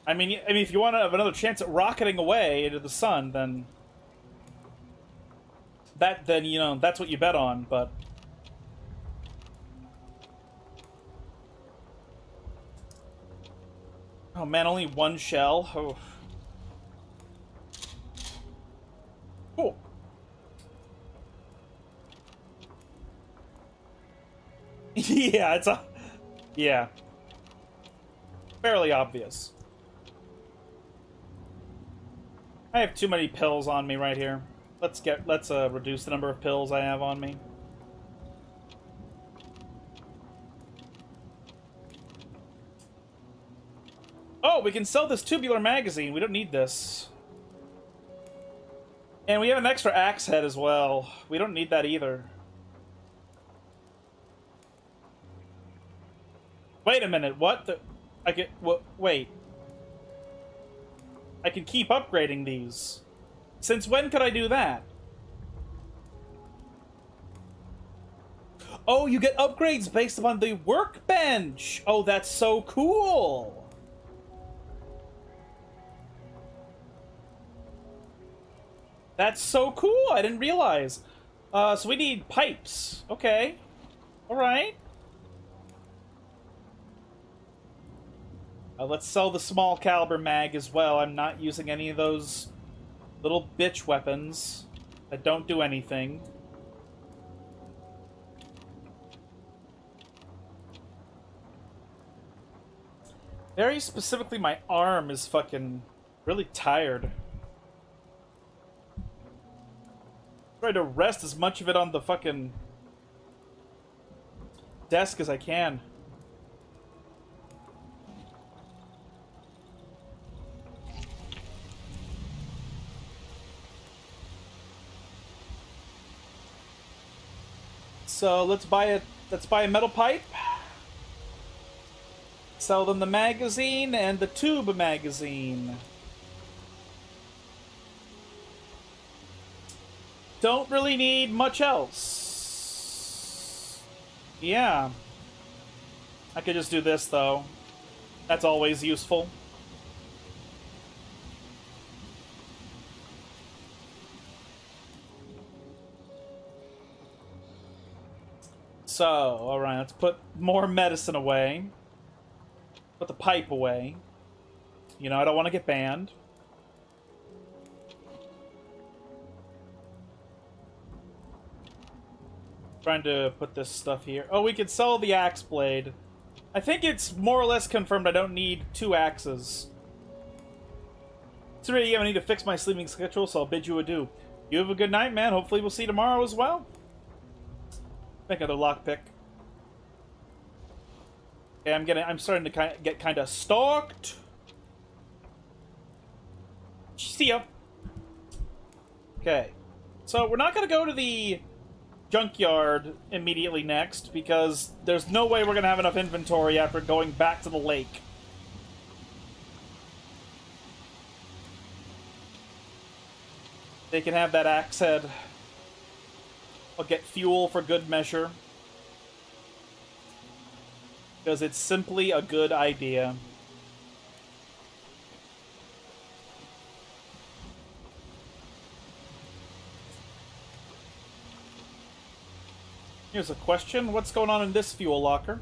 I mean, I mean, if you want to have another chance at rocketing away into the sun, then that, then you know, that's what you bet on. But Oh man, only one shell? Oh. <laughs> Yeah, it's a... Yeah. Fairly obvious. I have too many pills on me right here. Let's get let's uh, reduce the number of pills I have on me. Oh, we can sell this tubular magazine. We don't need this. And we have an extra axe head as well. We don't need that either. Wait a minute, what the... I get... What, wait. I can keep upgrading these. Since when could I do that? Oh, you get upgrades based upon the workbench! Oh, that's so cool! That's so cool! I didn't realize. Uh, so we need pipes. Okay. Alright. Uh, let's sell the small caliber mag as well. I'm not using any of those little bitch weapons that don't do anything. Very specifically, my arm is fucking really tired. Try to rest as much of it on the fucking desk as I can. So let's buy a let's buy a metal pipe. Sell them the magazine and the tube magazine. Don't really need much else. Yeah. I could just do this, though. That's always useful. So, alright, let's put more medicine away. Put the pipe away. You know, I don't want to get banned. Trying to put this stuff here. Oh, we could sell the axe blade. I think it's more or less confirmed I don't need two axes. It's really, I need to fix my sleeping schedule, so I'll bid you adieu. You have a good night, man. Hopefully we'll see you tomorrow as well. Make another lockpick. Okay, I'm getting. I'm starting to kind of get kind of stalked. See ya. Okay, so we're not gonna go to the junkyard immediately next because there's no way we're gonna have enough inventory after going back to the lake. They can have that axe head. I'll get fuel for good measure. Because it's simply a good idea. Here's a question. What's going on in this fuel locker?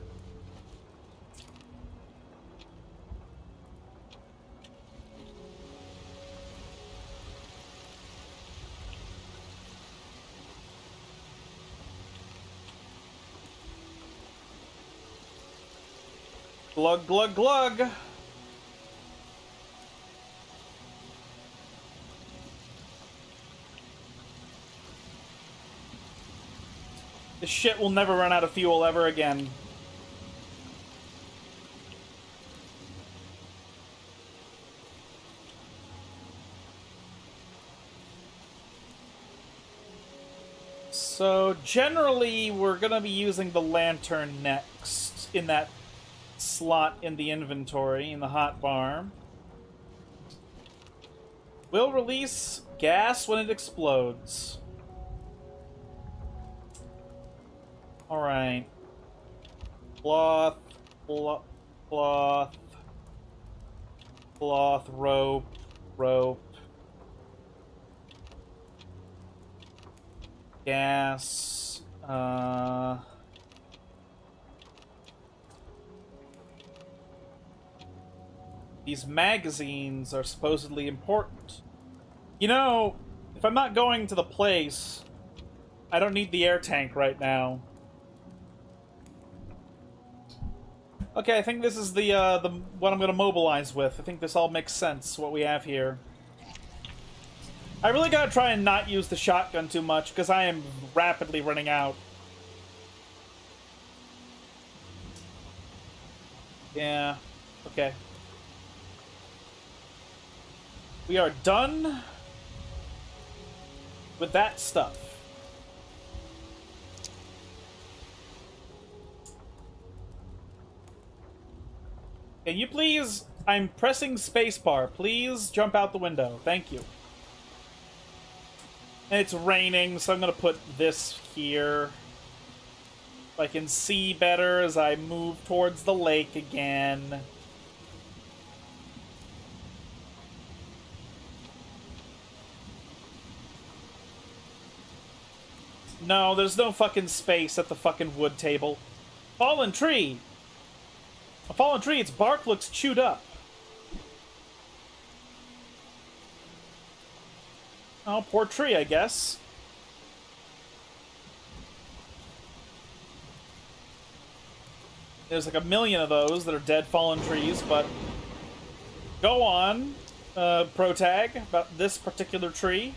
Glug, glug, glug! This shit will never run out of fuel ever again. So, generally, we're going to be using the lantern next in that slot in the inventory, in the hot bar. Will release gas when it explodes. Alright. Cloth, cloth, cloth, cloth, rope, rope, gas, uh... These magazines are supposedly important. You know, if I'm not going to the place, I don't need the air tank right now. Okay, I think this is the uh, the what I'm going to mobilize with. I think this all makes sense, what we have here. I really gotta try and not use the shotgun too much, because I am rapidly running out. Yeah, okay. We are done with that stuff. Can you please... I'm pressing spacebar. Please jump out the window. Thank you. And it's raining, so I'm going to put this here. I can see better as I move towards the lake again. No, there's no fucking space at the fucking wood table. Fallen tree! A fallen tree, its bark looks chewed up. Oh, poor tree, I guess. There's like a million of those that are dead fallen trees, but go on, uh, Protag, about this particular tree.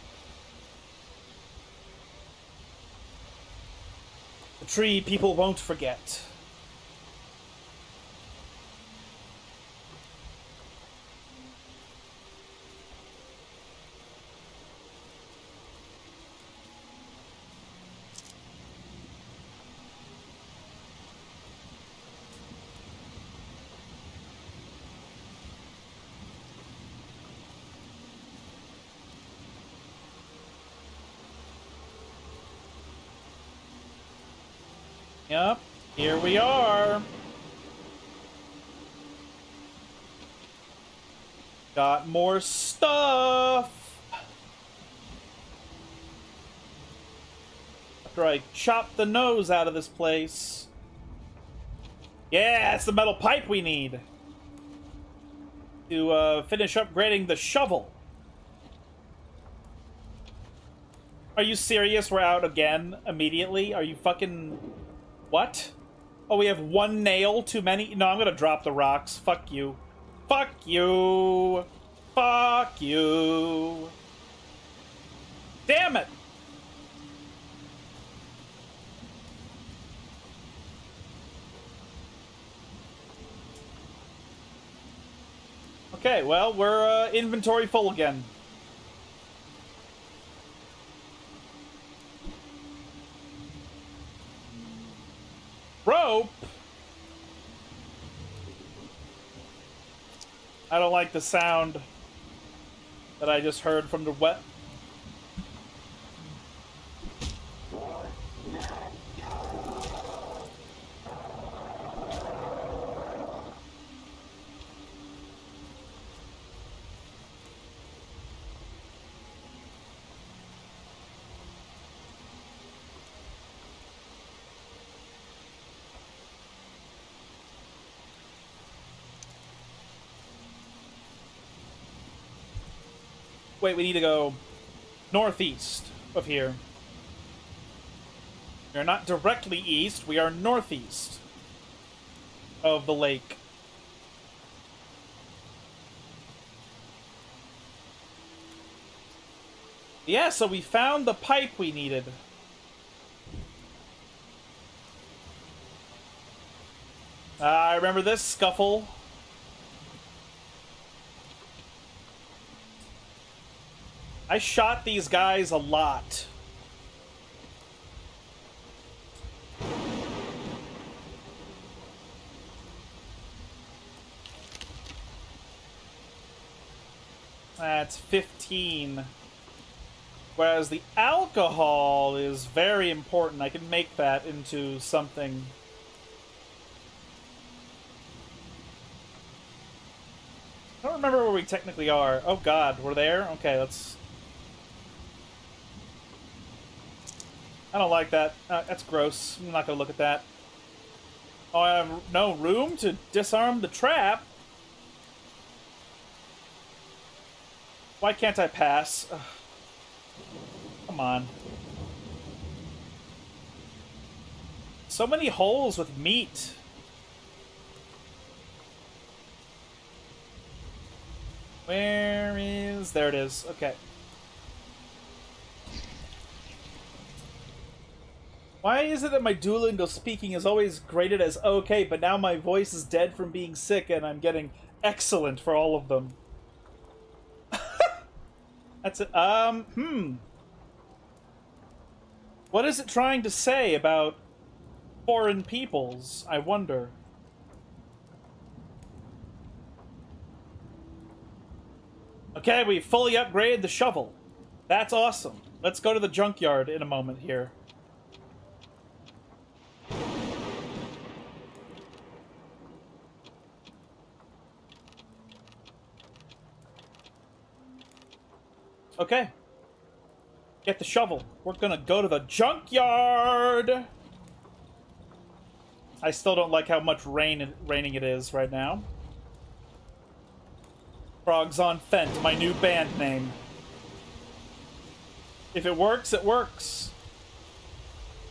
The tree people won't forget. Yep, here we are. Got more stuff. After I chop the nose out of this place. Yeah, it's the metal pipe we need. To uh, finish upgrading the shovel. Are you serious? We're out again immediately? Are you fucking... What? Oh, we have one nail too many? No, I'm gonna drop the rocks. Fuck you. Fuck you. Fuck you. Damn it! Okay, well, we're uh, inventory full again. Rope? I don't like the sound that I just heard from the wet. Wait, we need to go northeast of here. We are not directly east, we are northeast of the lake. Yeah, so we found the pipe we needed. Uh, I remember this scuffle. I shot these guys a lot. That's 15. Whereas the alcohol is very important. I can make that into something. I don't remember where we technically are. Oh god, we're there? Okay, let's I don't like that. Uh, that's gross. I'm not gonna look at that. Oh, I have no room to disarm the trap? Why can't I pass? Ugh. Come on. So many holes with meat. Where is... There it is. Okay. Why is it that my Duolingo speaking is always graded as okay, but now my voice is dead from being sick and I'm getting excellent for all of them? <laughs> That's it. Um, hmm. What is it trying to say about foreign peoples, I wonder? Okay, we fully upgraded the shovel. That's awesome. Let's go to the junkyard in a moment here. Okay. Get the shovel. We're gonna go to the junkyard! I still don't like how much rain raining it is right now. Frogs on Fent, my new band name. If it works, it works.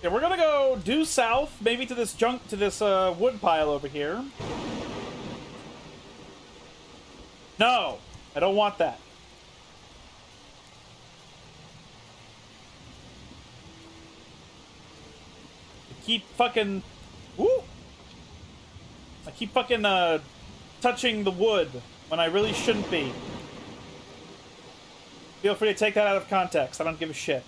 Yeah, we're gonna go due south, maybe to this junk to this uh, wood pile over here. No, I don't want that. Keep fucking... Woo! I keep fucking, uh, touching the wood when I really shouldn't be. Feel free to take that out of context. I don't give a shit.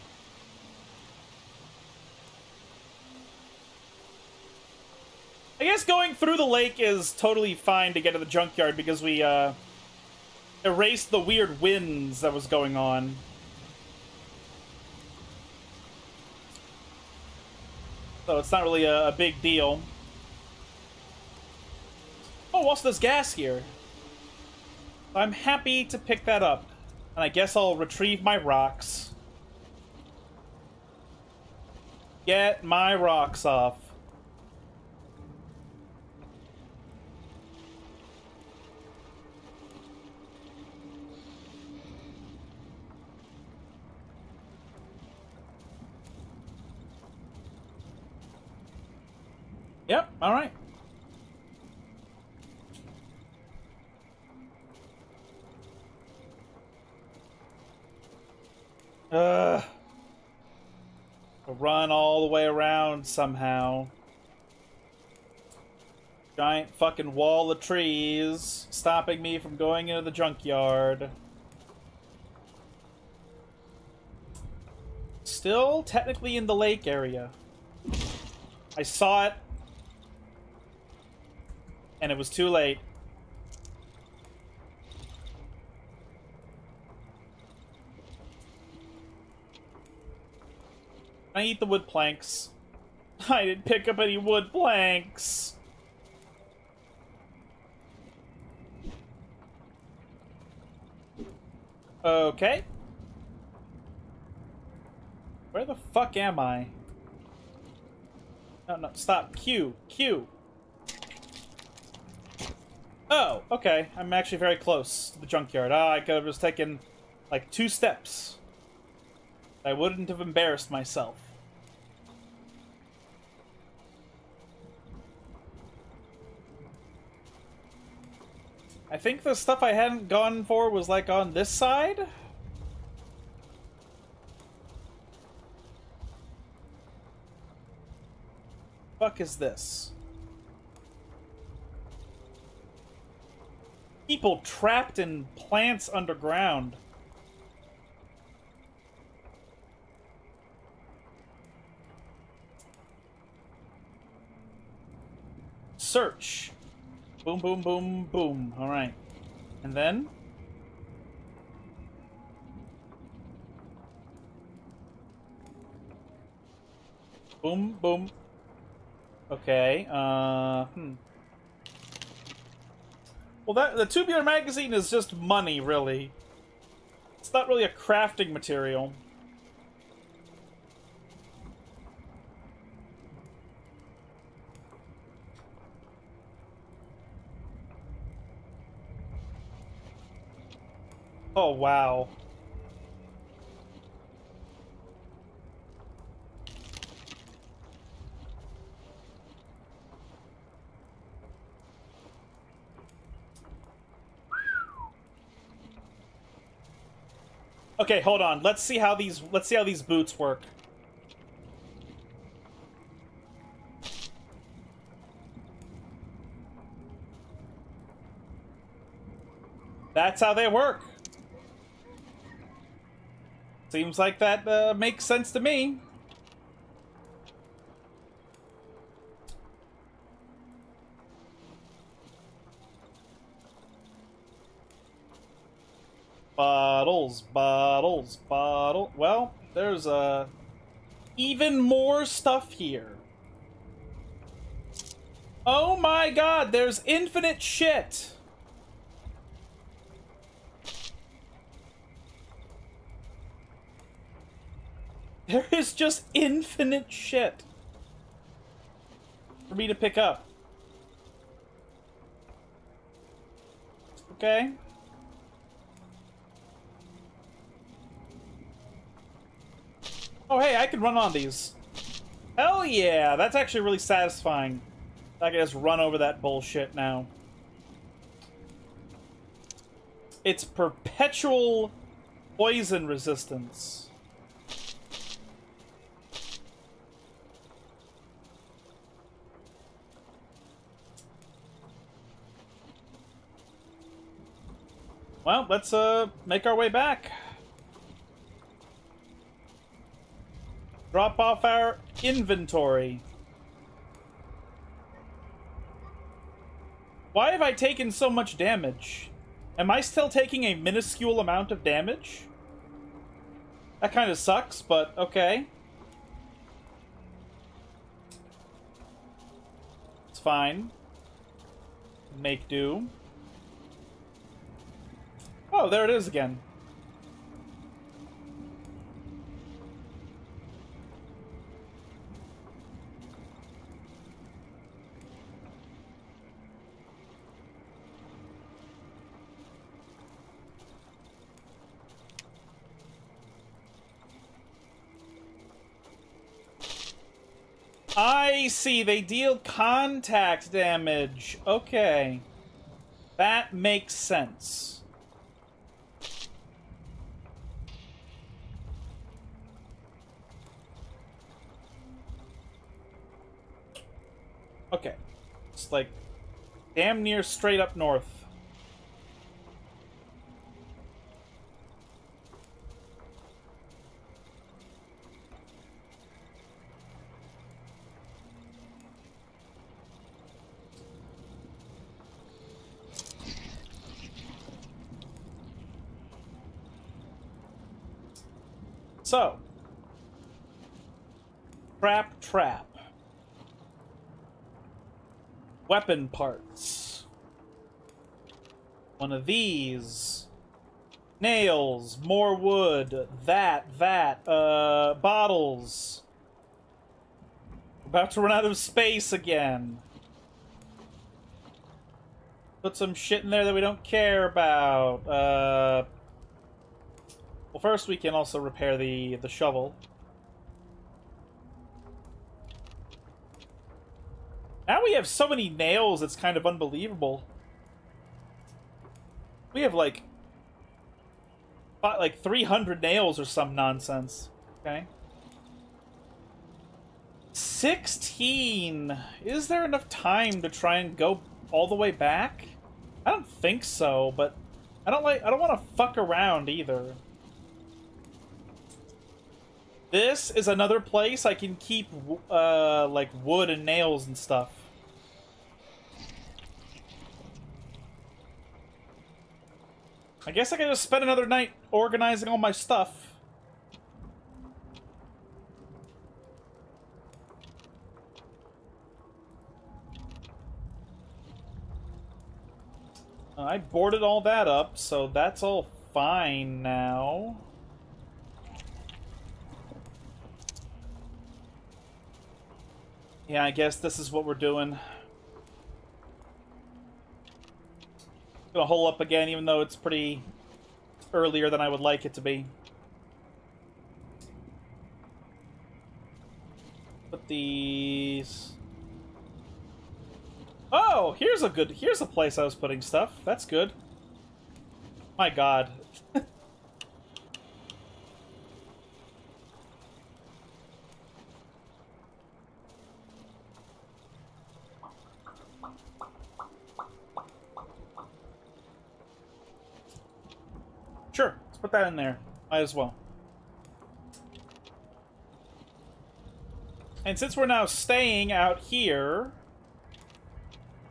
I guess going through the lake is totally fine to get to the junkyard because we, uh, erased the weird winds that was going on. So it's not really a, a big deal. Oh, what's this gas here? I'm happy to pick that up. And I guess I'll retrieve my rocks. Get my rocks off. Yep, alright. Ugh. Run all the way around somehow. Giant fucking wall of trees stopping me from going into the junkyard. Still technically in the lake area. I saw it. And it was too late. I eat the wood planks. <laughs> I didn't pick up any wood planks. Okay. Where the fuck am I? No, no, stop. Q. Q. Oh, okay. I'm actually very close to the junkyard. Ah, I could have just taken, like, two steps. I wouldn't have embarrassed myself. I think the stuff I hadn't gone for was like on this side? Fuck is this? People trapped in plants underground. Search. Boom, boom, boom, boom. All right. And then? Boom, boom. Okay, uh, hmm. Well, that the tubular magazine is just money, really. It's not really a crafting material. Oh, wow. Okay, hold on. Let's see how these let's see how these boots work. That's how they work. Seems like that uh, makes sense to me. Bottles, bottles, bottle. Well, there's uh, even more stuff here. Oh my god, there's infinite shit. There is just infinite shit for me to pick up. Okay. Oh, hey, I can run on these. Hell yeah, that's actually really satisfying. I can just run over that bullshit now. It's perpetual poison resistance. Well, let's uh make our way back. Drop off our inventory. Why have I taken so much damage? Am I still taking a minuscule amount of damage? That kind of sucks, but okay. It's fine. Make do. Oh, there it is again. I see, they deal contact damage. Okay. That makes sense. Okay. It's like damn near straight up north. So, trap, trap. Weapon parts. One of these. Nails, more wood, that, that, uh, bottles. About to run out of space again. Put some shit in there that we don't care about. Uh, well, first we can also repair the, the shovel. Now we have so many nails, it's kind of unbelievable. We have like... Like 300 nails or some nonsense. Okay. 16! Is there enough time to try and go all the way back? I don't think so, but I don't like I don't want to fuck around either. This is another place I can keep, uh, like, wood and nails and stuff. I guess I can just spend another night organizing all my stuff. I boarded all that up, so that's all fine now. Yeah, I guess this is what we're doing. Gonna hole up again, even though it's pretty earlier than I would like it to be. Put these... Oh, here's a good... Here's a place I was putting stuff. That's good. My god. Sure, let's put that in there. Might as well. And since we're now staying out here,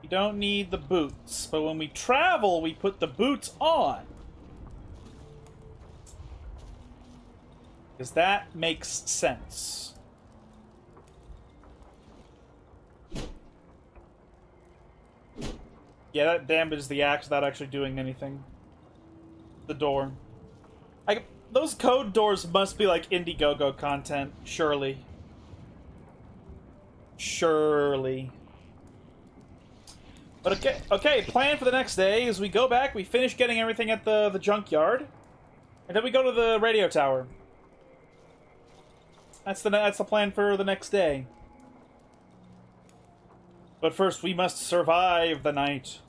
we don't need the boots. But when we travel, we put the boots on. Because that makes sense. Yeah, that damages the axe without actually doing anything the door. I, those code doors must be like Indiegogo content, surely. Surely. But okay, okay, plan for the next day is we go back, we finish getting everything at the, the junkyard, and then we go to the radio tower. That's the that's the plan for the next day. But first, we must survive the night.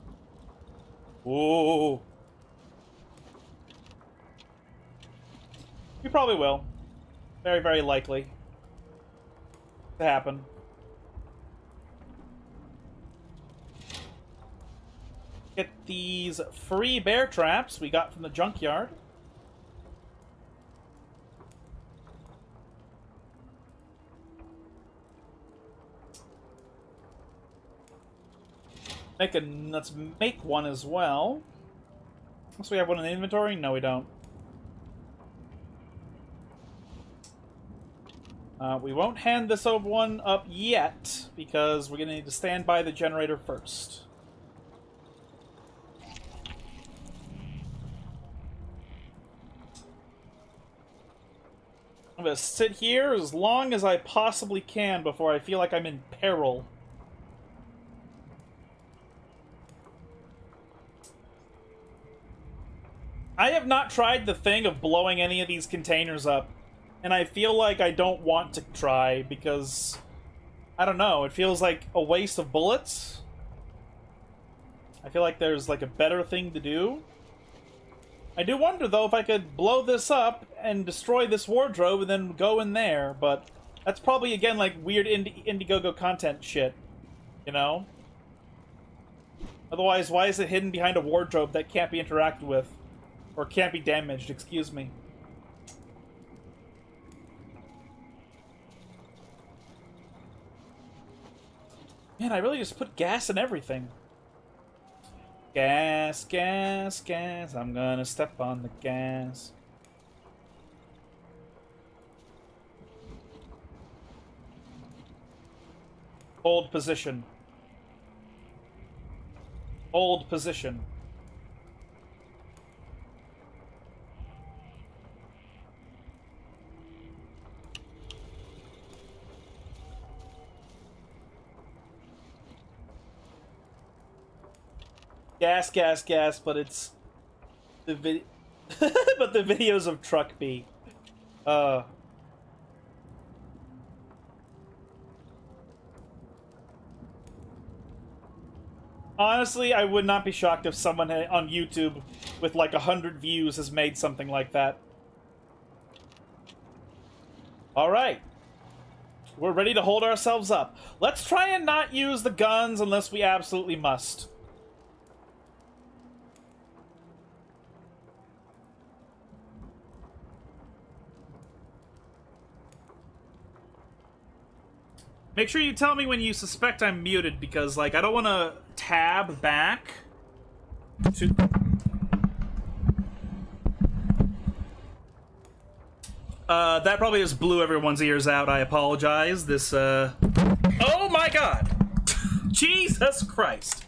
Ooh. We probably will. Very, very likely to happen. Get these free bear traps we got from the junkyard. Make a let's make one as well. Unless we have one in the inventory? No, we don't. Uh, we won't hand this over one up yet, because we're going to need to stand by the generator first. I'm going to sit here as long as I possibly can before I feel like I'm in peril. I have not tried the thing of blowing any of these containers up and I feel like I don't want to try because I don't know, it feels like a waste of bullets. I feel like there's like a better thing to do. I do wonder though if I could blow this up and destroy this wardrobe and then go in there, but that's probably again like weird Indi Indiegogo content shit, you know? Otherwise, why is it hidden behind a wardrobe that can't be interacted with? Or can't be damaged, excuse me. Man, I really just put gas in everything. Gas, gas, gas. I'm gonna step on the gas. Old position. Old position. Gas, gas, gas, but it's the vid, <laughs> but the videos of Truck B. Uh. Honestly, I would not be shocked if someone on YouTube with like a hundred views has made something like that. All right. We're ready to hold ourselves up. Let's try and not use the guns unless we absolutely must. Make sure you tell me when you suspect I'm muted, because, like, I don't want to tab back to... Uh, that probably just blew everyone's ears out. I apologize. This, uh... Oh my god! <laughs> Jesus Christ!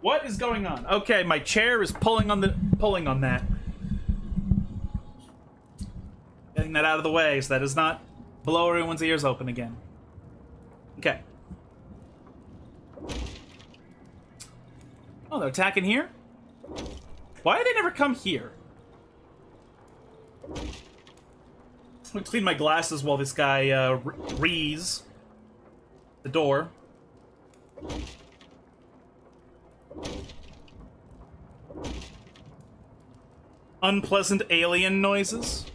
What is going on? Okay, my chair is pulling on the... pulling on that. Getting that out of the way so that does not blow everyone's ears open again. Okay. Oh, they're attacking here? Why do they never come here? Let me clean my glasses while this guy uh, rees the door. Unpleasant alien noises.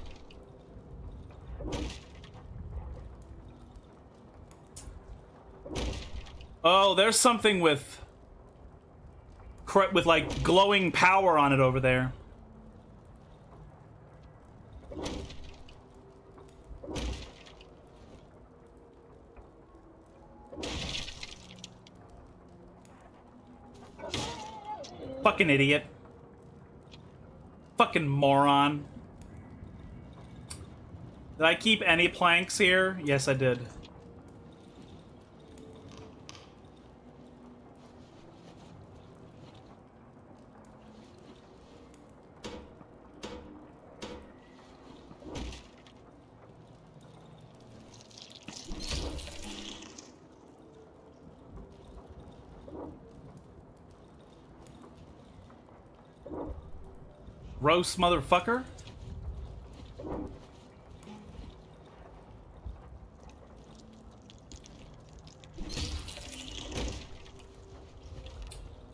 Oh, there's something with... with, like, glowing power on it over there. Fucking idiot. Fucking moron. Did I keep any planks here? Yes, I did. Gross motherfucker.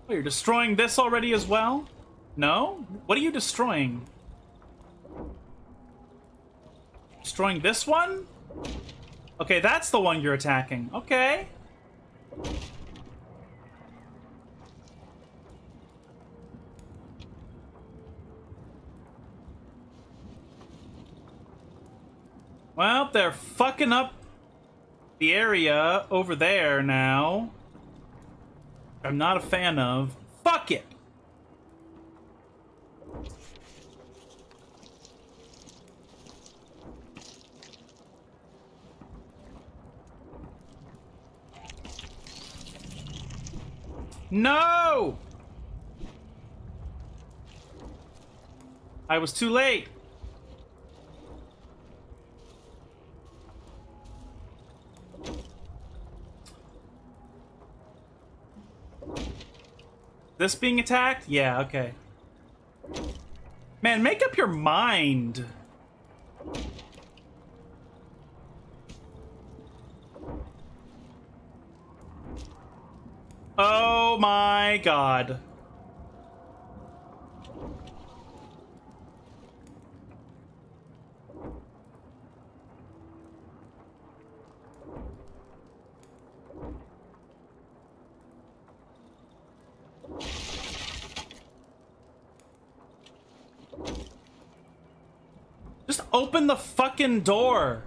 Oh, you're destroying this already as well? No? What are you destroying? Destroying this one? Okay, that's the one you're attacking. Okay. Well, they're fucking up the area over there now. I'm not a fan of. Fuck it! No! I was too late. This being attacked? Yeah, okay. Man, make up your mind. Oh my god. Just open the fucking door.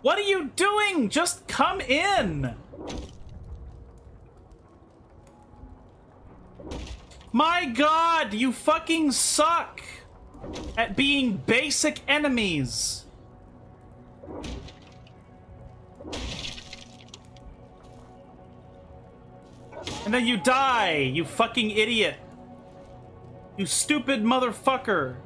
What are you doing? Just come in. My god, you fucking suck at being basic enemies. And then you die, you fucking idiot. You stupid motherfucker.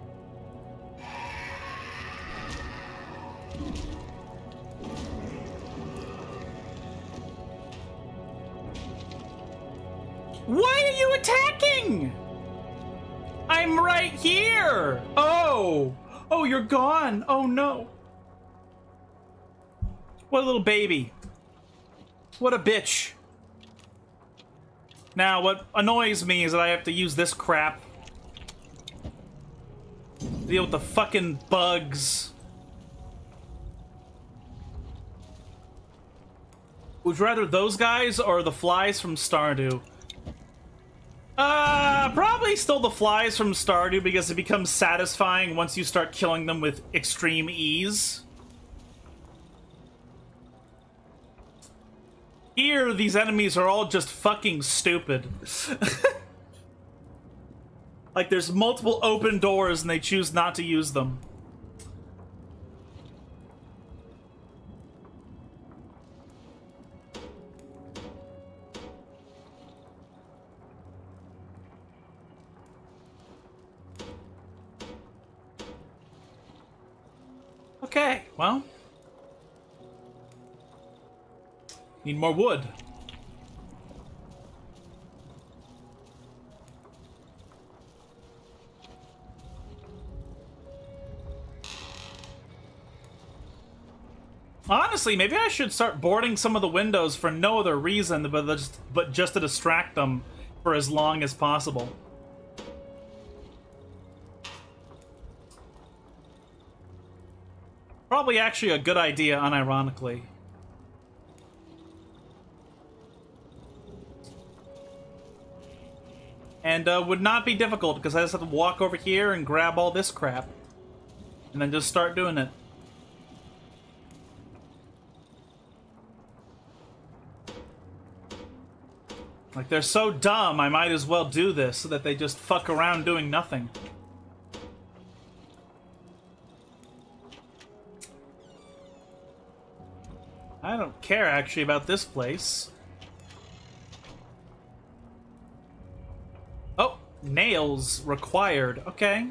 Oh. Oh, you're gone. Oh, no. What a little baby. What a bitch. Now, what annoys me is that I have to use this crap. Deal with the fucking bugs. Would you rather those guys or the flies from Stardew? Uh, probably still the flies from Stardew because it becomes satisfying once you start killing them with extreme ease. Here, these enemies are all just fucking stupid. <laughs> like, there's multiple open doors and they choose not to use them. Well. Need more wood. Honestly, maybe I should start boarding some of the windows for no other reason but just, but just to distract them for as long as possible. Probably actually a good idea, unironically. And uh, would not be difficult because I just have to walk over here and grab all this crap. And then just start doing it. Like, they're so dumb, I might as well do this so that they just fuck around doing nothing. I don't care, actually, about this place. Oh, nails required. Okay.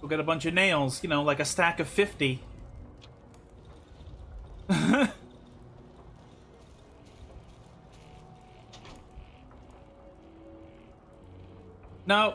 We'll get a bunch of nails, you know, like a stack of 50. <laughs> no.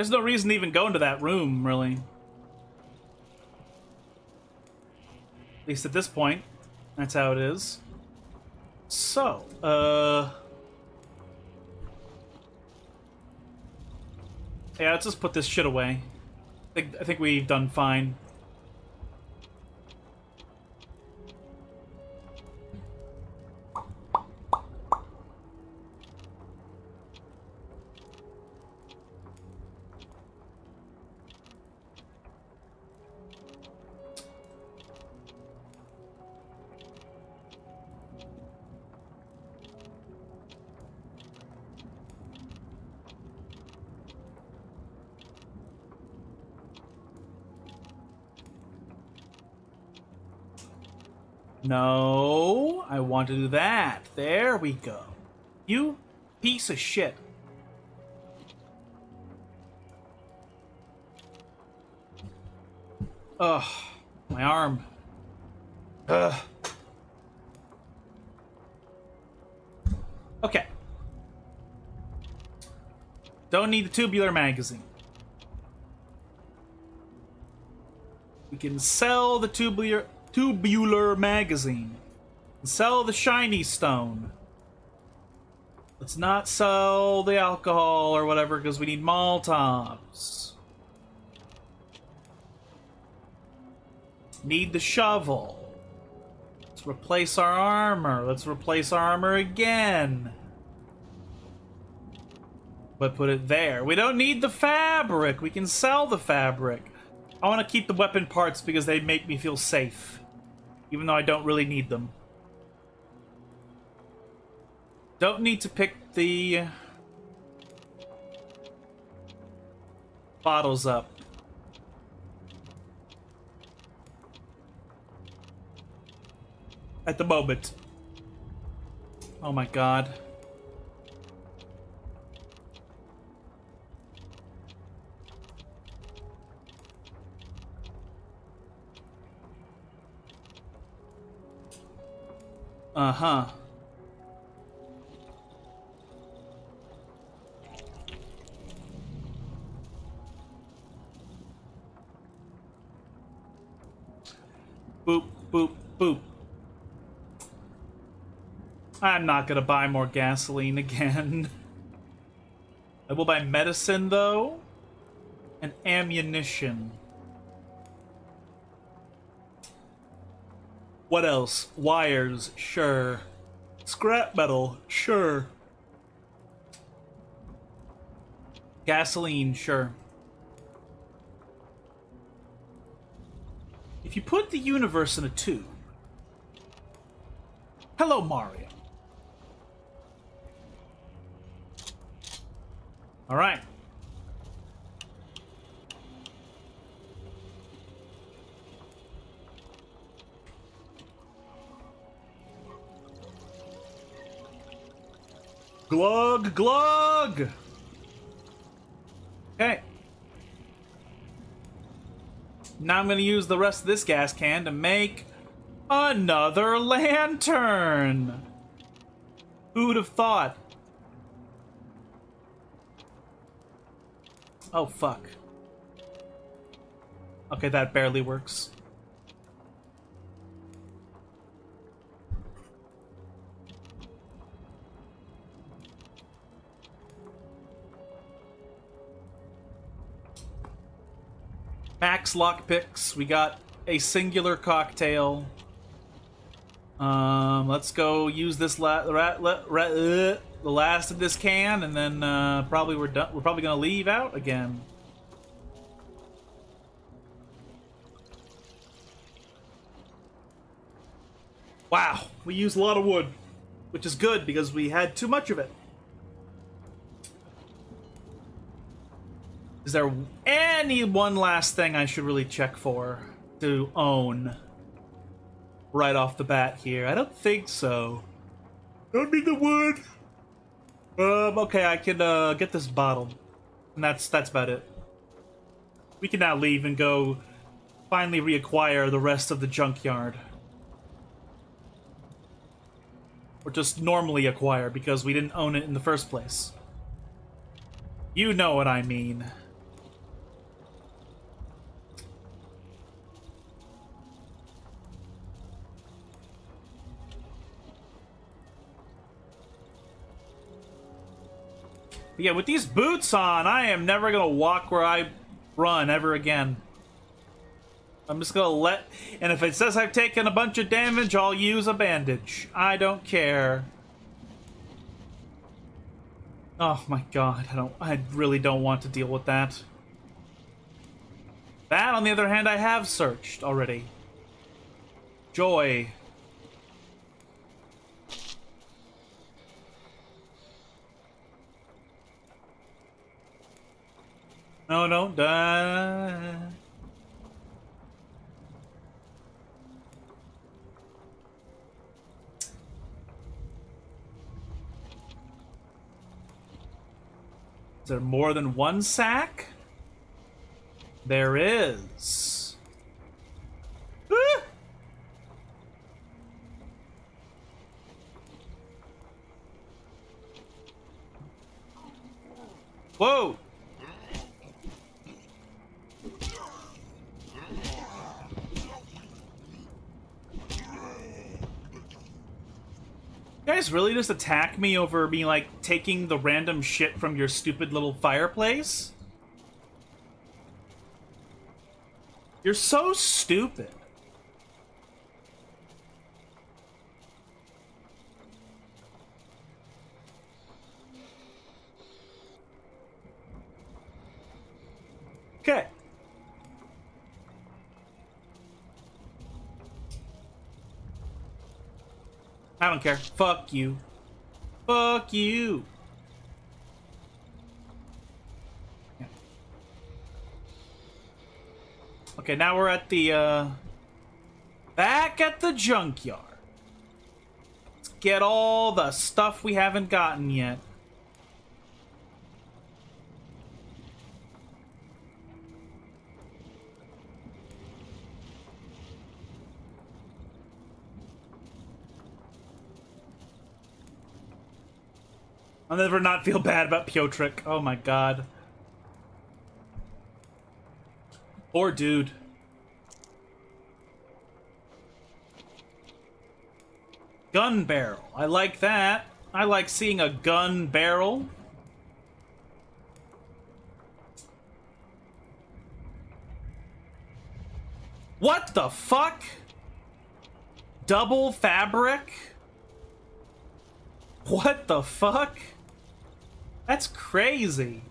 There's no reason to even go into that room, really. At least at this point. That's how it is. So, uh... Yeah, let's just put this shit away. I think, I think we've done fine. No, I want to do that. There we go. You piece of shit. Ugh, my arm. Ugh. Okay. Don't need the tubular magazine. We can sell the tubular tubular magazine. Sell the shiny stone. Let's not sell the alcohol or whatever because we need Molotovs. Need the shovel. Let's replace our armor. Let's replace our armor again. But put it there. We don't need the fabric. We can sell the fabric. I want to keep the weapon parts because they make me feel safe. Even though I don't really need them. Don't need to pick the bottles up. At the moment. Oh my god. Uh-huh. Boop, boop, boop. I'm not gonna buy more gasoline again. <laughs> I will buy medicine, though. And ammunition. What else? Wires, sure. Scrap metal, sure. Gasoline, sure. If you put the universe in a tube. Hello, Mario. All Glug, glug! Okay. Now I'm going to use the rest of this gas can to make another lantern! Who would have thought? Oh, fuck. Okay, that barely works. Max lockpicks. We got a singular cocktail. Um, let's go use this la uh, the last of this can, and then uh, probably we're done. We're probably gonna leave out again. Wow, we used a lot of wood, which is good because we had too much of it. Is there any one last thing I should really check for to own right off the bat here? I don't think so. Don't need the wood. Um, okay, I can uh, get this bottle. And that's that's about it. We can now leave and go finally reacquire the rest of the junkyard. Or just normally acquire because we didn't own it in the first place. You know what I mean. Yeah, with these boots on, I am never gonna walk where I run ever again. I'm just gonna let... And if it says I've taken a bunch of damage, I'll use a bandage. I don't care. Oh my god, I don't... I really don't want to deal with that. That, on the other hand, I have searched already. Joy. Don't die. Is there more than one sack? There is. Really just attack me over me, like, taking the random shit from your stupid little fireplace? You're so stupid. Okay. I don't care. Fuck you. Fuck you. Okay, now we're at the, uh... Back at the junkyard. Let's get all the stuff we haven't gotten yet. I'll never not feel bad about Piotrek. Oh my god. Poor dude. Gun barrel. I like that. I like seeing a gun barrel. What the fuck? Double fabric? What the fuck? That's crazy.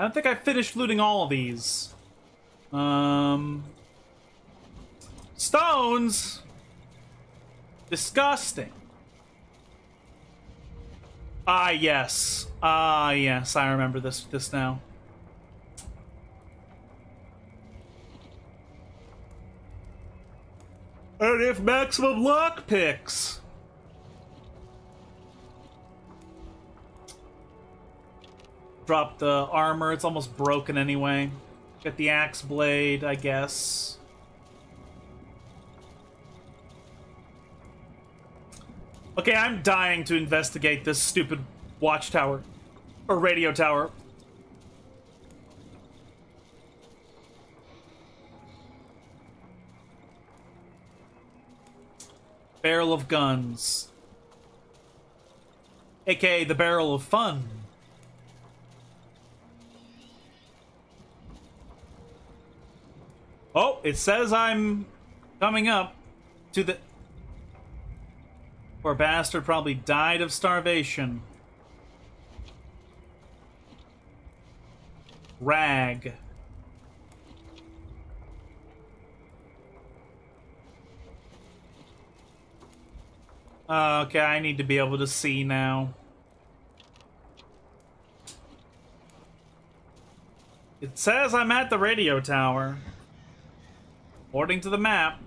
I don't think I finished looting all of these. Um... Stones! Disgusting. Ah, yes. Ah, yes. I remember this this now. And if maximum lock picks. Drop the armor. It's almost broken anyway. Get the axe blade, I guess. Okay, I'm dying to investigate this stupid watchtower. Or radio tower. Barrel of guns. AKA the barrel of fun. Oh, it says I'm coming up to the... Poor bastard probably died of starvation. Rag. Uh, okay, I need to be able to see now. It says I'm at the radio tower. According to the map.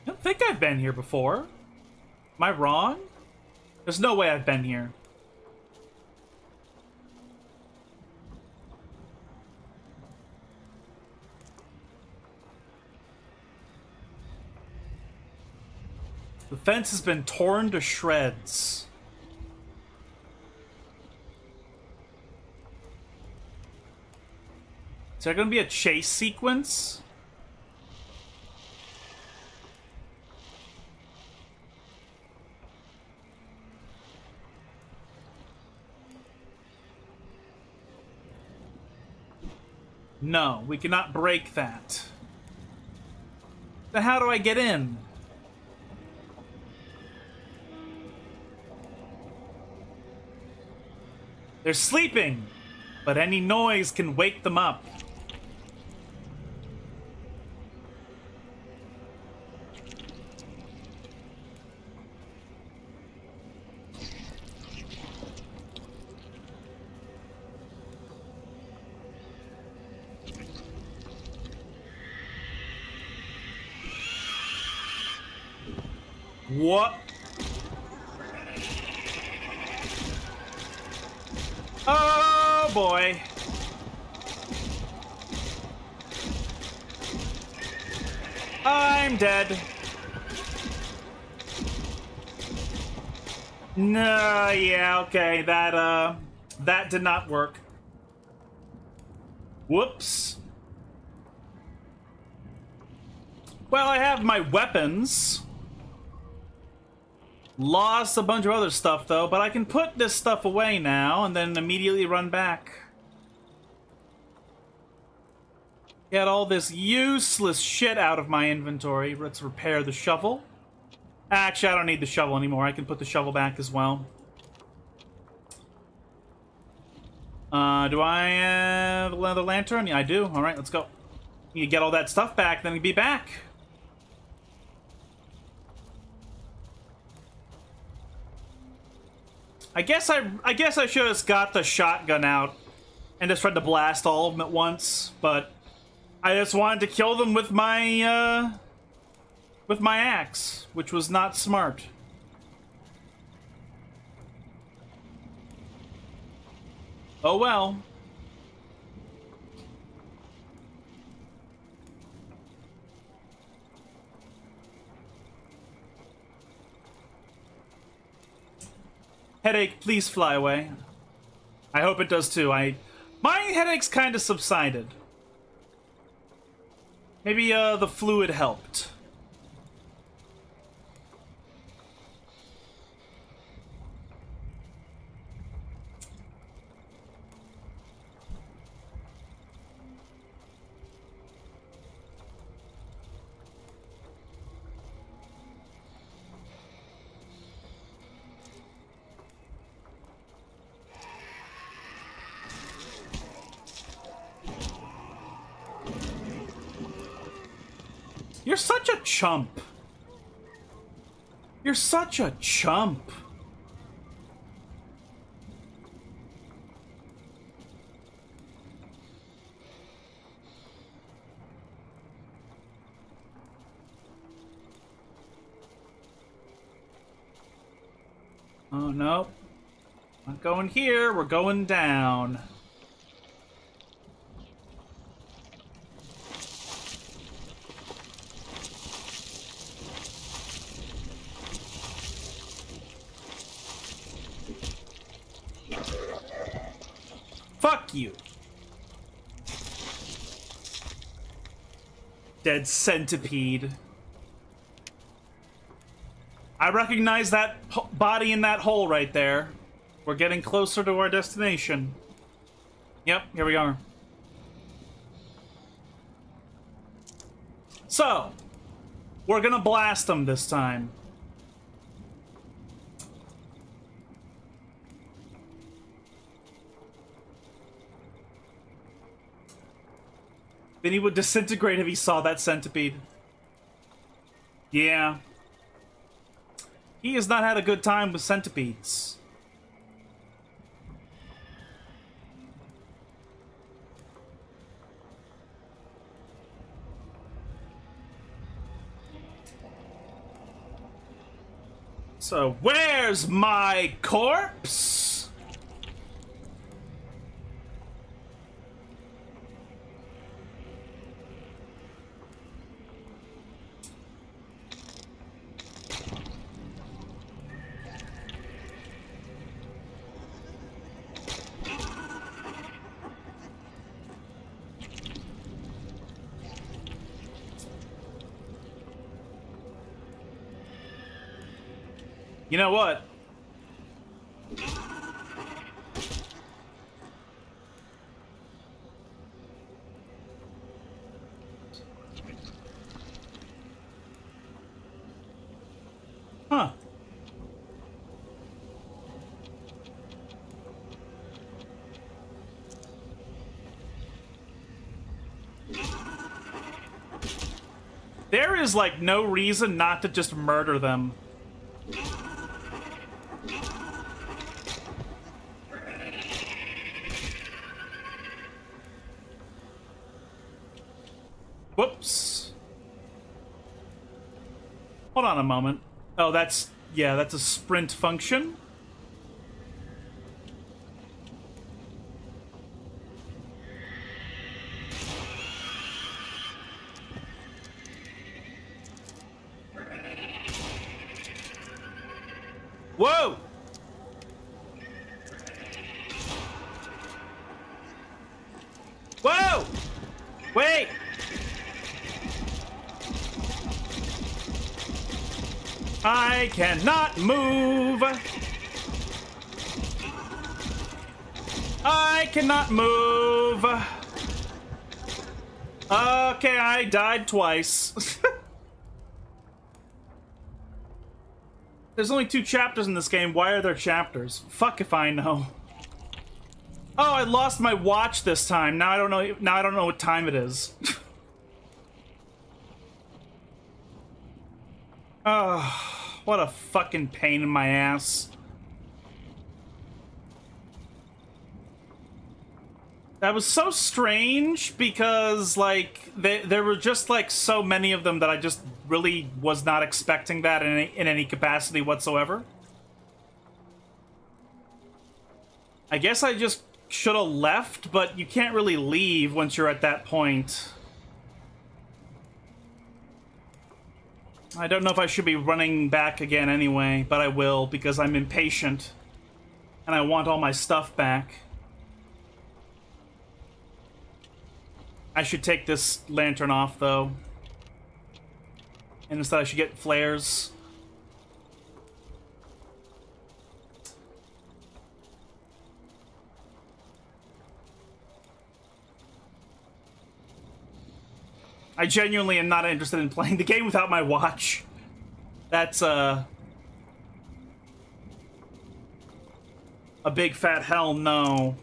I don't think I've been here before. Am I wrong? There's no way I've been here. The fence has been torn to shreds. Is there going to be a chase sequence? No, we cannot break that. Then how do I get in? They're sleeping, but any noise can wake them up. What? Oh boy. I'm dead. No, yeah, okay, that, uh, that did not work. Whoops. Well, I have my weapons. Lost a bunch of other stuff, though, but I can put this stuff away now and then immediately run back. Get all this useless shit out of my inventory. Let's repair the shovel. Actually, I don't need the shovel anymore. I can put the shovel back as well. Uh, do I have another lantern? Yeah, I do. All right, let's go. You get all that stuff back, then be back. I guess I I guess I should have got the shotgun out and just tried to blast all of them at once, but I just wanted to kill them with my uh with my axe, which was not smart. Oh well. Headache, please fly away. I hope it does too. I my headache's kind of subsided. Maybe uh the fluid helped. You're such a chump. You're such a chump. Oh, no. Not going here. We're going down. Fuck you. Dead centipede. I recognize that body in that hole right there. We're getting closer to our destination. Yep, here we are. So, we're gonna blast them this time. Then he would disintegrate if he saw that centipede. Yeah. He has not had a good time with centipedes. So, where's my corpse? You know what? Huh. There is, like, no reason not to just murder them. That's... Yeah, that's a sprint function. Cannot move! Okay, I died twice. <laughs> There's only two chapters in this game. Why are there chapters? Fuck if I know. Oh, I lost my watch this time. Now I don't know. Now I don't know what time it is. oh, <laughs> what a fucking pain in my ass. That was so strange because, like, they, there were just, like, so many of them that I just really was not expecting that in any, in any capacity whatsoever. I guess I just should have left, but you can't really leave once you're at that point. I don't know if I should be running back again anyway, but I will because I'm impatient. And I want all my stuff back. I should take this lantern off, though. And instead I should get flares. I genuinely am not interested in playing the game without my watch. That's, uh... A big fat hell no.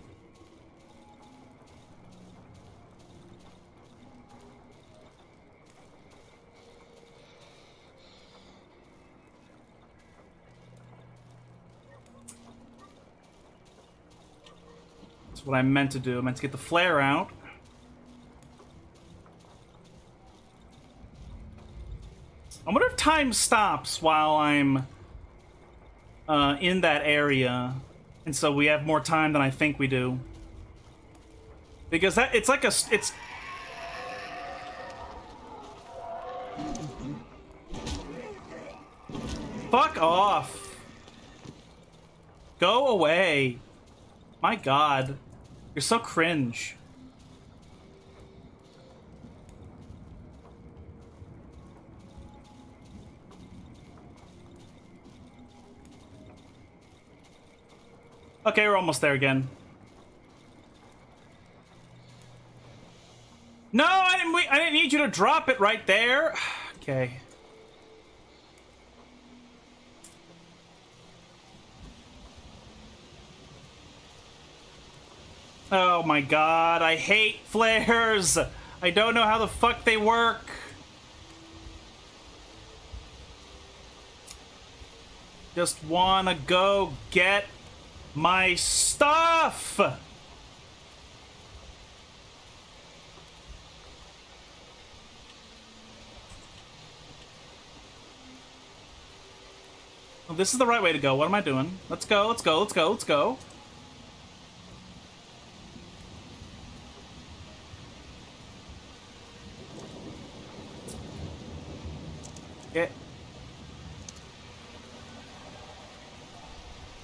What I meant to do. I meant to get the flare out. I wonder if time stops while I'm uh, in that area, and so we have more time than I think we do. Because that it's like a it's. Fuck off. Go away. My god. You're so cringe. Okay, we're almost there again. No, I didn't. I didn't need you to drop it right there. <sighs> okay. Oh my god, I hate flares! I don't know how the fuck they work. Just wanna go get my stuff! Well, this is the right way to go. What am I doing? Let's go, let's go, let's go, let's go.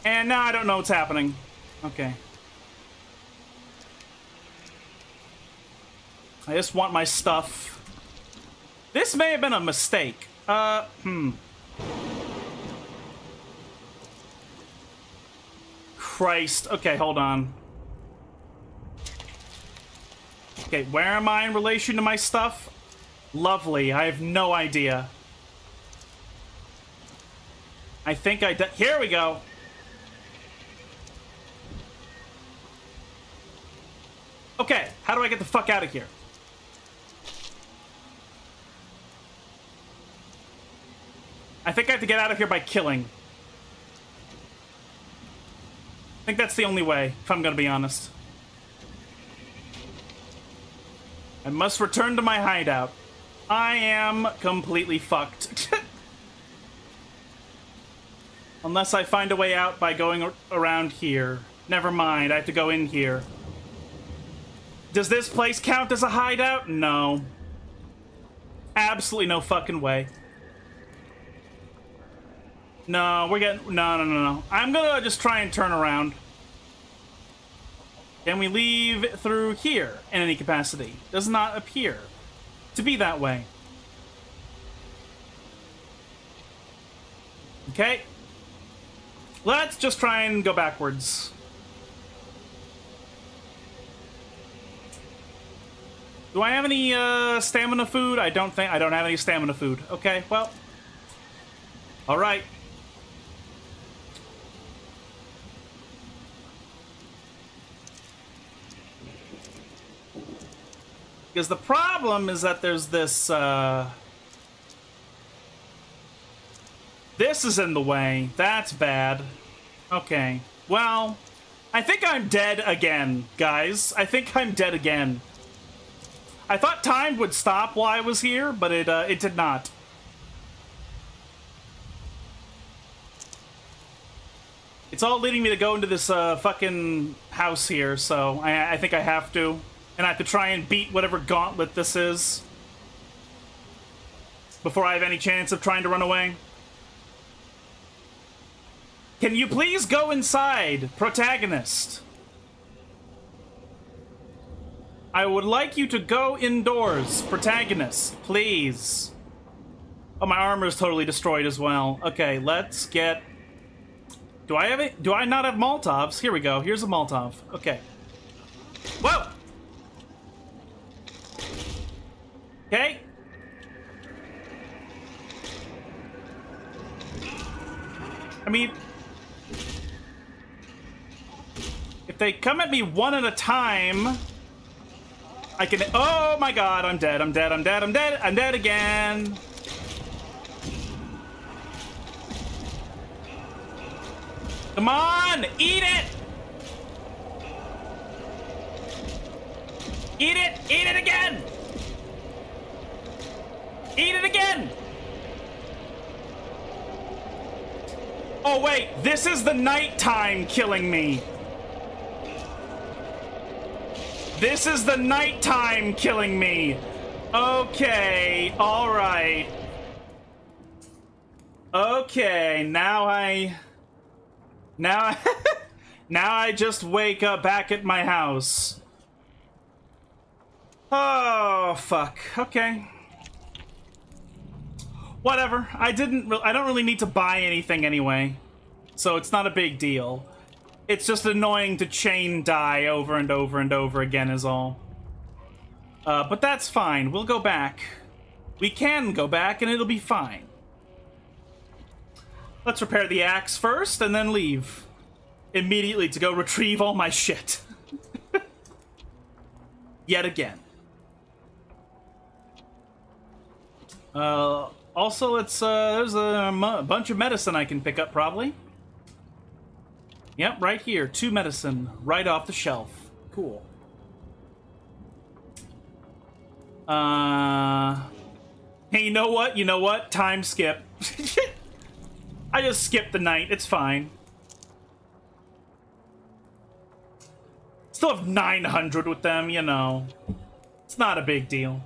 And now I don't know what's happening. Okay. I just want my stuff. This may have been a mistake. Uh, hmm. Christ. Okay, hold on. Okay, where am I in relation to my stuff? Lovely. I have no idea. I think I... Here we go. Okay, how do I get the fuck out of here? I think I have to get out of here by killing. I think that's the only way, if I'm gonna be honest. I must return to my hideout. I am completely fucked. <laughs> Unless I find a way out by going around here. Never mind, I have to go in here. Does this place count as a hideout? No. Absolutely no fucking way. No, we're getting... No, no, no, no. I'm gonna just try and turn around. Can we leave through here in any capacity? Does not appear to be that way. Okay. Let's just try and go backwards. Do I have any uh, stamina food? I don't think I don't have any stamina food. Okay, well. All right. Because the problem is that there's this, uh... This is in the way. That's bad. Okay. Well, I think I'm dead again, guys. I think I'm dead again. I thought time would stop while I was here, but it, uh, it did not. It's all leading me to go into this, uh, fucking house here, so I, I think I have to. And I have to try and beat whatever gauntlet this is. Before I have any chance of trying to run away. Can you please go inside, protagonist? I would like you to go indoors, protagonist, please. Oh, my armor is totally destroyed as well. Okay, let's get... Do I have it? Do I not have Molotovs? Here we go. Here's a Molotov. Okay. Whoa! Okay. I mean, if they come at me one at a time, I can. Oh my god, I'm dead, I'm dead, I'm dead, I'm dead, I'm dead again. Come on, eat it! Eat it! Eat it again! Eat it again! Oh, wait. This is the nighttime killing me. This is the nighttime killing me. Okay. All right. Okay. Now I... Now I... <laughs> now I just wake up back at my house. Oh, fuck. Okay whatever. I didn't. I don't really need to buy anything anyway, so it's not a big deal. It's just annoying to chain die over and over and over again is all. Uh, but that's fine. We'll go back. We can go back and it'll be fine. Let's repair the axe first and then leave. Immediately to go retrieve all my shit. <laughs> Yet again. Uh, also, it's uh, there's a bunch of medicine I can pick up, probably. Yep, right here. Two medicine, right off the shelf. Cool. Uh... Hey, you know what? You know what? Time skip. <laughs> I just skipped the night. It's fine. Still have 900 with them, you know. It's not a big deal.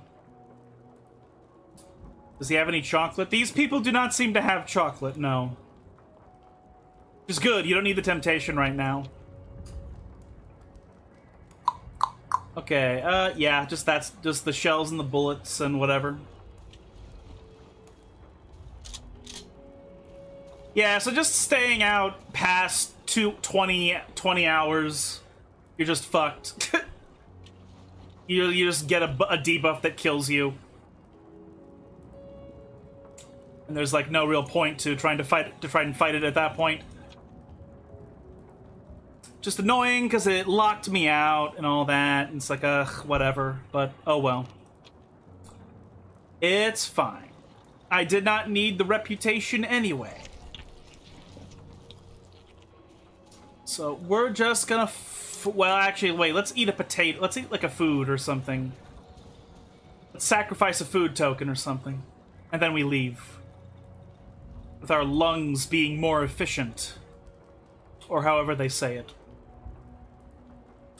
Does he have any chocolate? These people do not seem to have chocolate, no. Is good, you don't need the temptation right now. Okay, uh, yeah, just that's just the shells and the bullets and whatever. Yeah, so just staying out past two, 20, 20 hours, you're just fucked. <laughs> you, you just get a, a debuff that kills you. and there's like no real point to trying to fight to try and fight it at that point. Just annoying because it locked me out and all that. And it's like, ugh, whatever. But oh well. It's fine. I did not need the reputation anyway. So we're just gonna. Well, actually, wait. Let's eat a potato. Let's eat like a food or something. Let's sacrifice a food token or something, and then we leave. With our lungs being more efficient, or however they say it.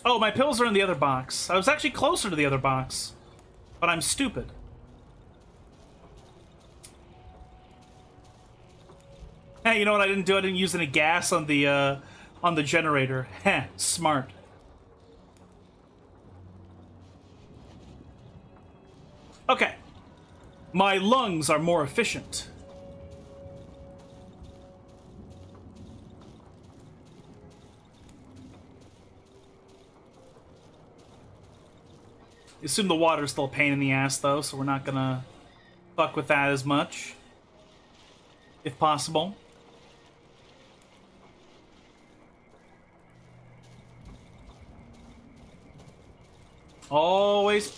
Oh, my pills are in the other box. I was actually closer to the other box, but I'm stupid. Hey, you know what I didn't do? I didn't use any gas on the uh, on the generator. <laughs> Heh, smart. Okay. My lungs are more efficient. Assume the water's still a pain in the ass, though, so we're not gonna fuck with that as much. If possible. Always.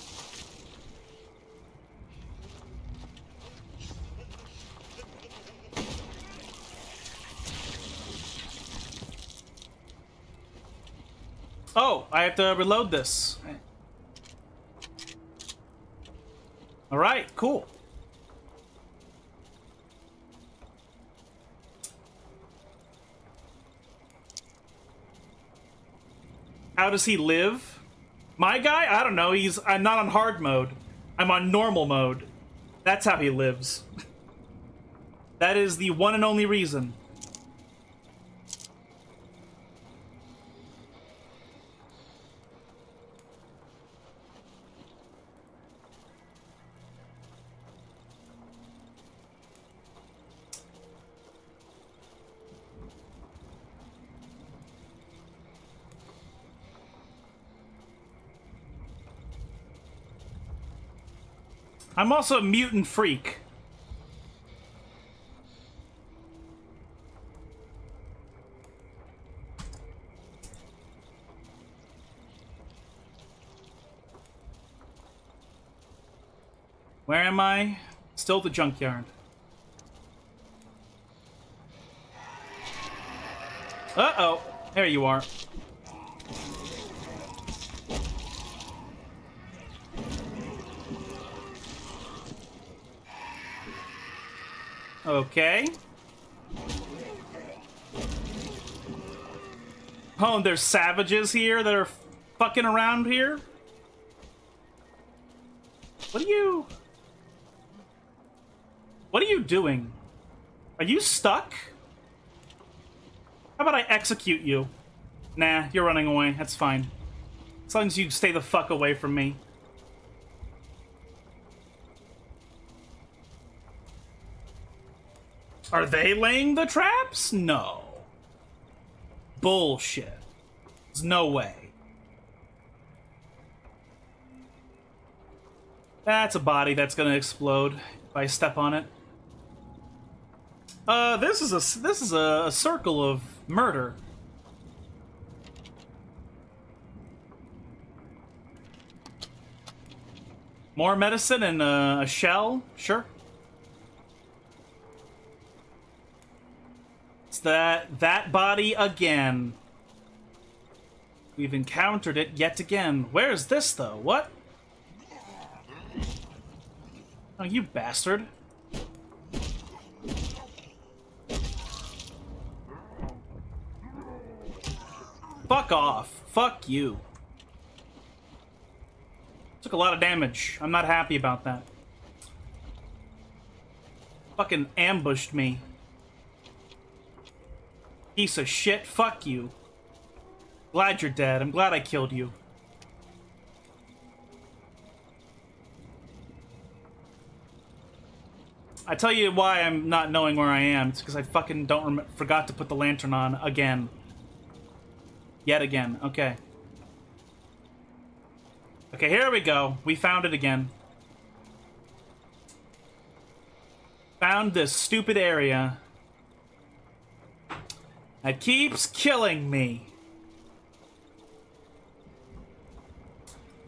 Oh, I have to reload this. Alright, cool. How does he live? My guy? I don't know. He's I'm not on hard mode. I'm on normal mode. That's how he lives. <laughs> that is the one and only reason. I'm also a mutant freak. Where am I? Still the junkyard. Uh-oh. There you are. Okay. Oh, and there's savages here that are fucking around here? What are you... What are you doing? Are you stuck? How about I execute you? Nah, you're running away. That's fine. As long as you stay the fuck away from me. Are they laying the traps? No. Bullshit. There's no way. That's a body that's gonna explode if I step on it. Uh, this is a this is a, a circle of murder. More medicine and uh, a shell, sure. That that body again. We've encountered it yet again. Where's this, though? What? Oh, you bastard. Fuck off. Fuck you. Took a lot of damage. I'm not happy about that. Fucking ambushed me. Piece of shit, fuck you. Glad you're dead. I'm glad I killed you. I tell you why I'm not knowing where I am. It's because I fucking don't forgot to put the lantern on again. Yet again. Okay. Okay, here we go. We found it again. Found this stupid area. That keeps killing me.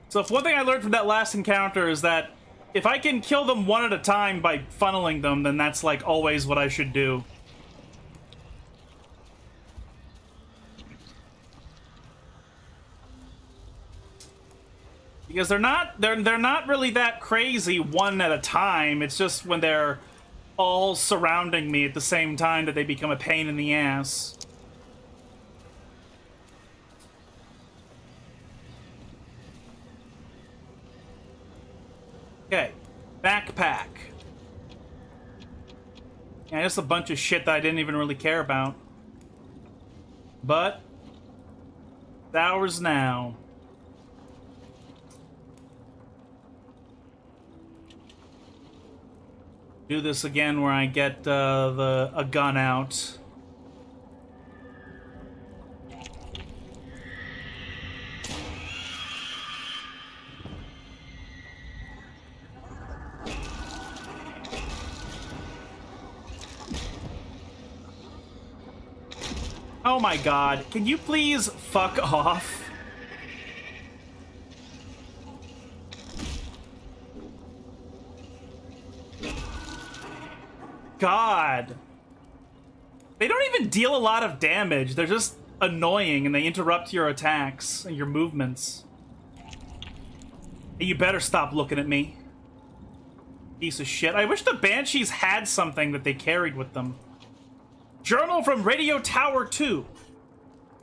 So if one thing I learned from that last encounter is that if I can kill them one at a time by funneling them, then that's like always what I should do. Because they're not they're they're not really that crazy one at a time. It's just when they're all surrounding me at the same time that they become a pain in the ass. Okay, backpack. Yeah, just a bunch of shit that I didn't even really care about. But, it's ours now. Do this again where I get uh, the a gun out. Oh my god, can you please fuck off? God. They don't even deal a lot of damage. They're just annoying and they interrupt your attacks and your movements. You better stop looking at me. Piece of shit. I wish the Banshees had something that they carried with them. Journal from Radio Tower 2.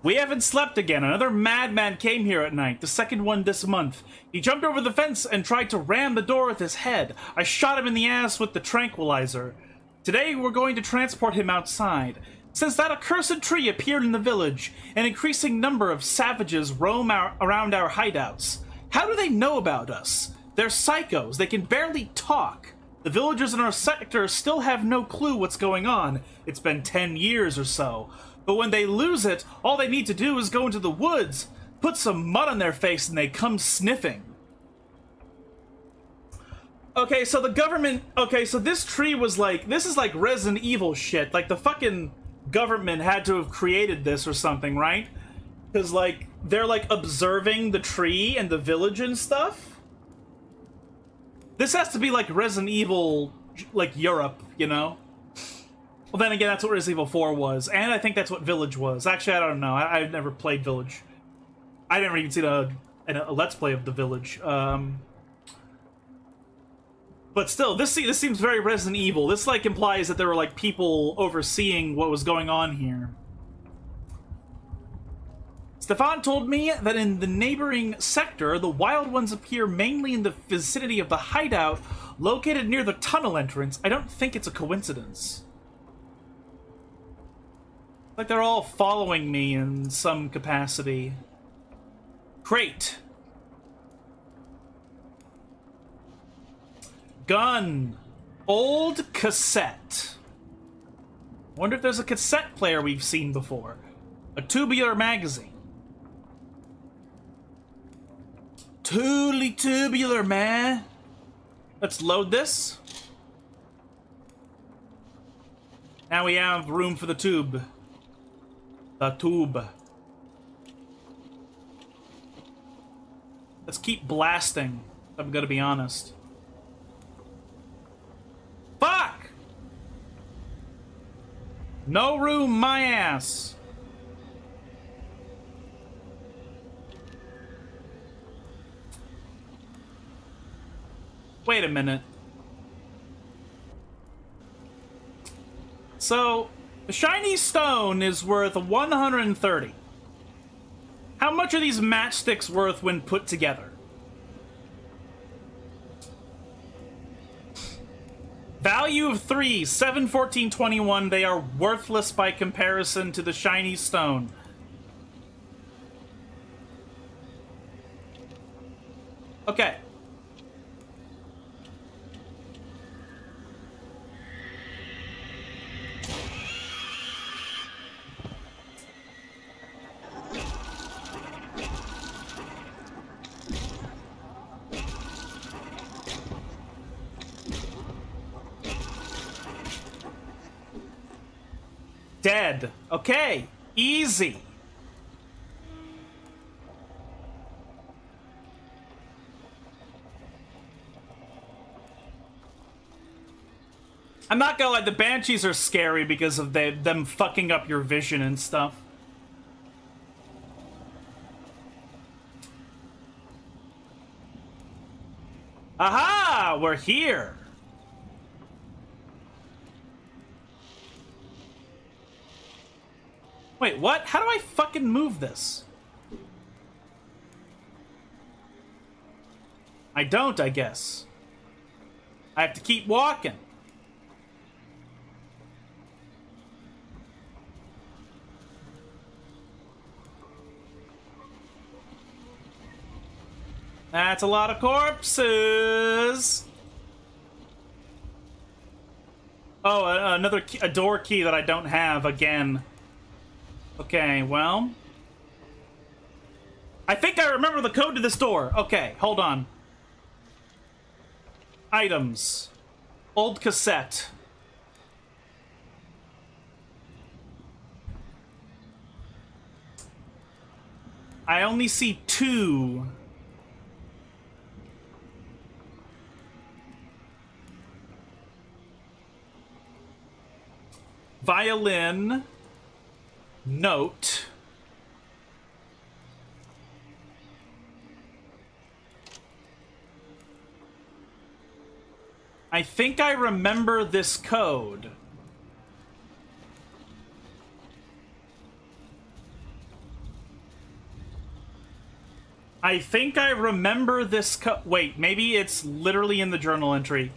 We haven't slept again. Another madman came here at night, the second one this month. He jumped over the fence and tried to ram the door with his head. I shot him in the ass with the tranquilizer. Today we're going to transport him outside. Since that accursed tree appeared in the village, an increasing number of savages roam our, around our hideouts. How do they know about us? They're psychos. They can barely talk. The villagers in our sector still have no clue what's going on. It's been 10 years or so. But when they lose it, all they need to do is go into the woods, put some mud on their face, and they come sniffing. Okay, so the government. Okay, so this tree was like. This is like Resident Evil shit. Like the fucking government had to have created this or something, right? Because, like, they're like observing the tree and the village and stuff. This has to be like Resident Evil, like Europe, you know? Well, then again, that's what Resident Evil 4 was, and I think that's what Village was. Actually, I don't know. I, have never played Village. I never even seen a, a, a Let's Play of the Village. Um, but still, this this seems very Resident Evil. This like implies that there were like people overseeing what was going on here. Stefan told me that in the neighboring sector, the Wild Ones appear mainly in the vicinity of the hideout located near the tunnel entrance. I don't think it's a coincidence. Like they're all following me in some capacity. Crate. Gun. Old cassette. Wonder if there's a cassette player we've seen before. A tubular magazine. Totally tubular, man. Let's load this. Now we have room for the tube. The tube. Let's keep blasting. I'm gonna be honest. Fuck! No room, my ass. Wait a minute. So, the shiny stone is worth 130. How much are these matchsticks worth when put together? Value of 3, 7, 14, 21. They are worthless by comparison to the shiny stone. Okay. Dead. Okay. Easy. I'm not gonna lie, the Banshees are scary because of they, them fucking up your vision and stuff. Aha! We're here! Wait, what? How do I fucking move this? I don't, I guess. I have to keep walking. That's a lot of corpses. Oh, another key, a door key that I don't have again. Okay, well. I think I remember the code to this door. Okay, hold on. Items. Old cassette. I only see two. Violin. Note. I think I remember this code. I think I remember this code. Wait, maybe it's literally in the journal entry.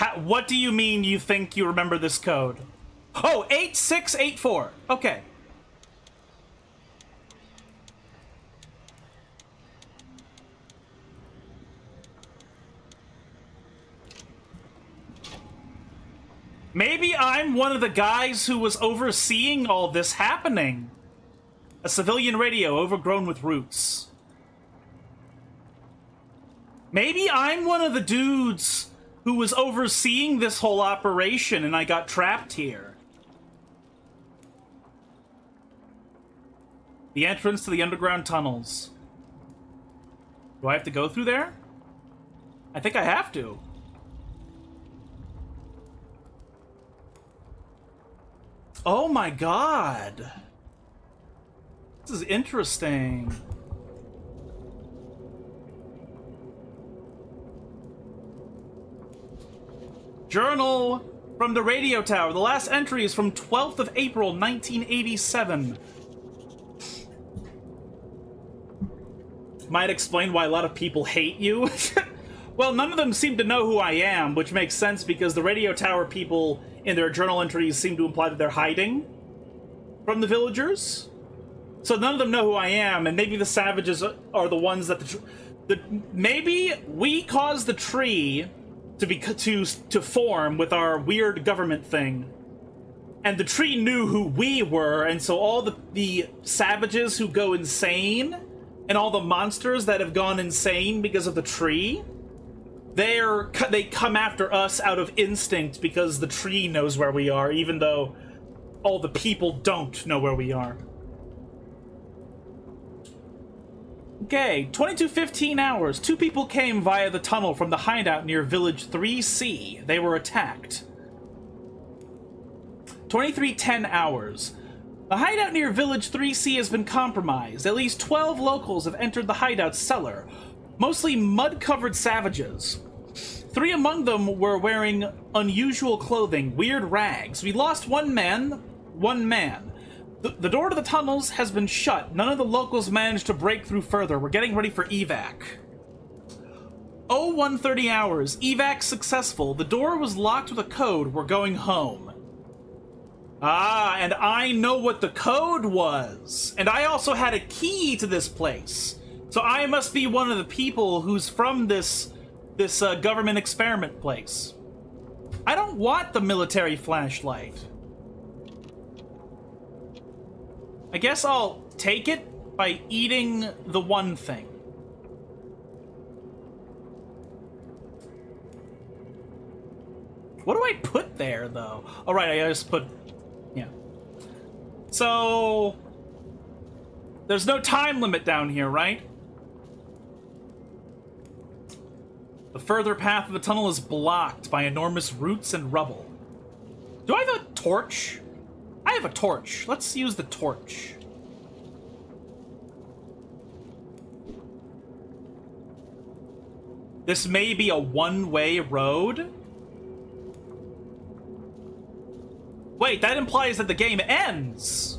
How, what do you mean you think you remember this code? Oh, 8684. Okay. Maybe I'm one of the guys who was overseeing all this happening. A civilian radio overgrown with roots. Maybe I'm one of the dudes who was overseeing this whole operation and I got trapped here. The entrance to the underground tunnels. Do I have to go through there? I think I have to. Oh my god! This is interesting. Journal from the radio tower. The last entry is from 12th of April, 1987. Might explain why a lot of people hate you. <laughs> well, none of them seem to know who I am, which makes sense because the radio tower people in their journal entries seem to imply that they're hiding from the villagers. So none of them know who I am, and maybe the savages are the ones that the, the maybe we caused the tree to be to to form with our weird government thing. And the tree knew who we were, and so all the the savages who go insane and all the monsters that have gone insane because of the tree they're they come after us out of instinct because the tree knows where we are, even though all the people don't know where we are. Okay, 2215 hours. Two people came via the tunnel from the hideout near Village 3C. They were attacked. 2310 hours. The hideout near Village 3C has been compromised. At least 12 locals have entered the hideout's cellar, mostly mud-covered savages. Three among them were wearing unusual clothing, weird rags. We lost one man, one man. The, the door to the tunnels has been shut. None of the locals managed to break through further. We're getting ready for evac. Oh, 130 hours. Evac successful. The door was locked with a code. We're going home. Ah, and I know what the code was. And I also had a key to this place. So I must be one of the people who's from this this uh, government experiment place. I don't want the military flashlight. I guess I'll take it by eating the one thing. What do I put there, though? All right, I just put... Yeah. So... There's no time limit down here, right? The further path of the tunnel is blocked by enormous roots and rubble. Do I have a torch? I have a torch. Let's use the torch. This may be a one-way road. Wait, that implies that the game ends.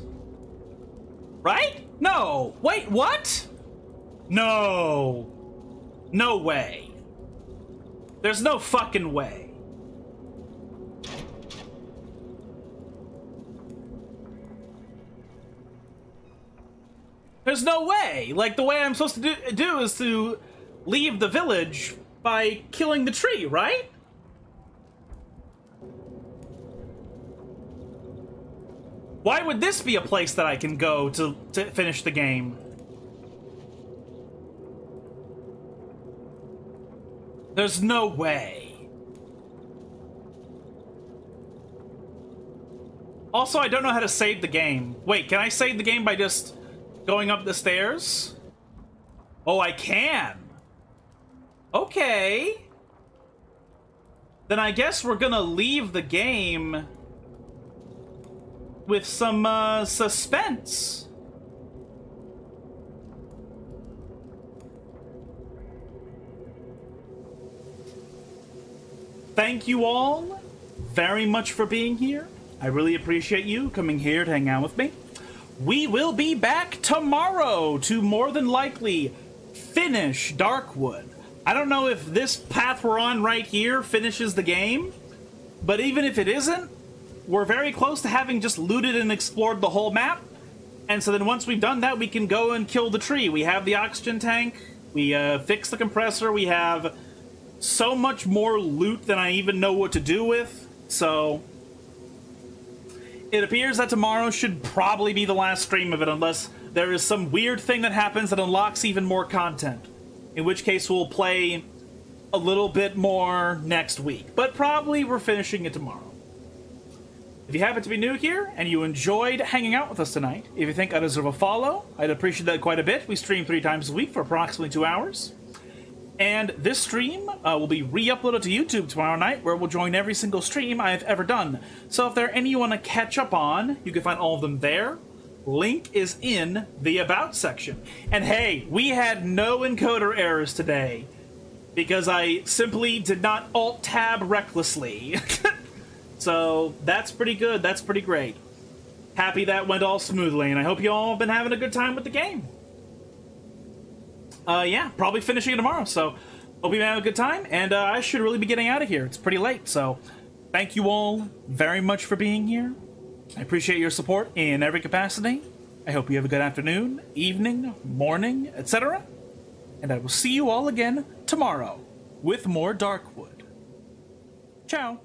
Right? No. Wait, what? No. No way. There's no fucking way. There's no way. Like, the way I'm supposed to do, do is to leave the village by killing the tree, right? Why would this be a place that I can go to, to finish the game? There's no way. Also, I don't know how to save the game. Wait, can I save the game by just going up the stairs? Oh, I can. Okay. Then I guess we're gonna leave the game with some uh, suspense. Thank you all very much for being here. I really appreciate you coming here to hang out with me. We will be back tomorrow to more than likely finish Darkwood. I don't know if this path we're on right here finishes the game, but even if it isn't, we're very close to having just looted and explored the whole map. And so then once we've done that, we can go and kill the tree. We have the oxygen tank, we uh, fix the compressor, we have so much more loot than I even know what to do with. So it appears that tomorrow should probably be the last stream of it unless there is some weird thing that happens that unlocks even more content. In which case we'll play a little bit more next week. But probably we're finishing it tomorrow. If you happen to be new here and you enjoyed hanging out with us tonight, if you think I deserve a follow, I'd appreciate that quite a bit. We stream three times a week for approximately two hours. And this stream uh, will be re-uploaded to YouTube tomorrow night, where we'll join every single stream I've ever done. So if there are any you want to catch up on, you can find all of them there. Link is in the About section. And hey, we had no encoder errors today, because I simply did not Alt-Tab recklessly. <laughs> so that's pretty good, that's pretty great. Happy that went all smoothly, and I hope you all have been having a good time with the game uh, yeah, probably finishing it tomorrow. So hope you have a good time, and uh, I should really be getting out of here. It's pretty late, so thank you all very much for being here. I appreciate your support in every capacity. I hope you have a good afternoon, evening, morning, etc. And I will see you all again tomorrow with more Darkwood. Ciao.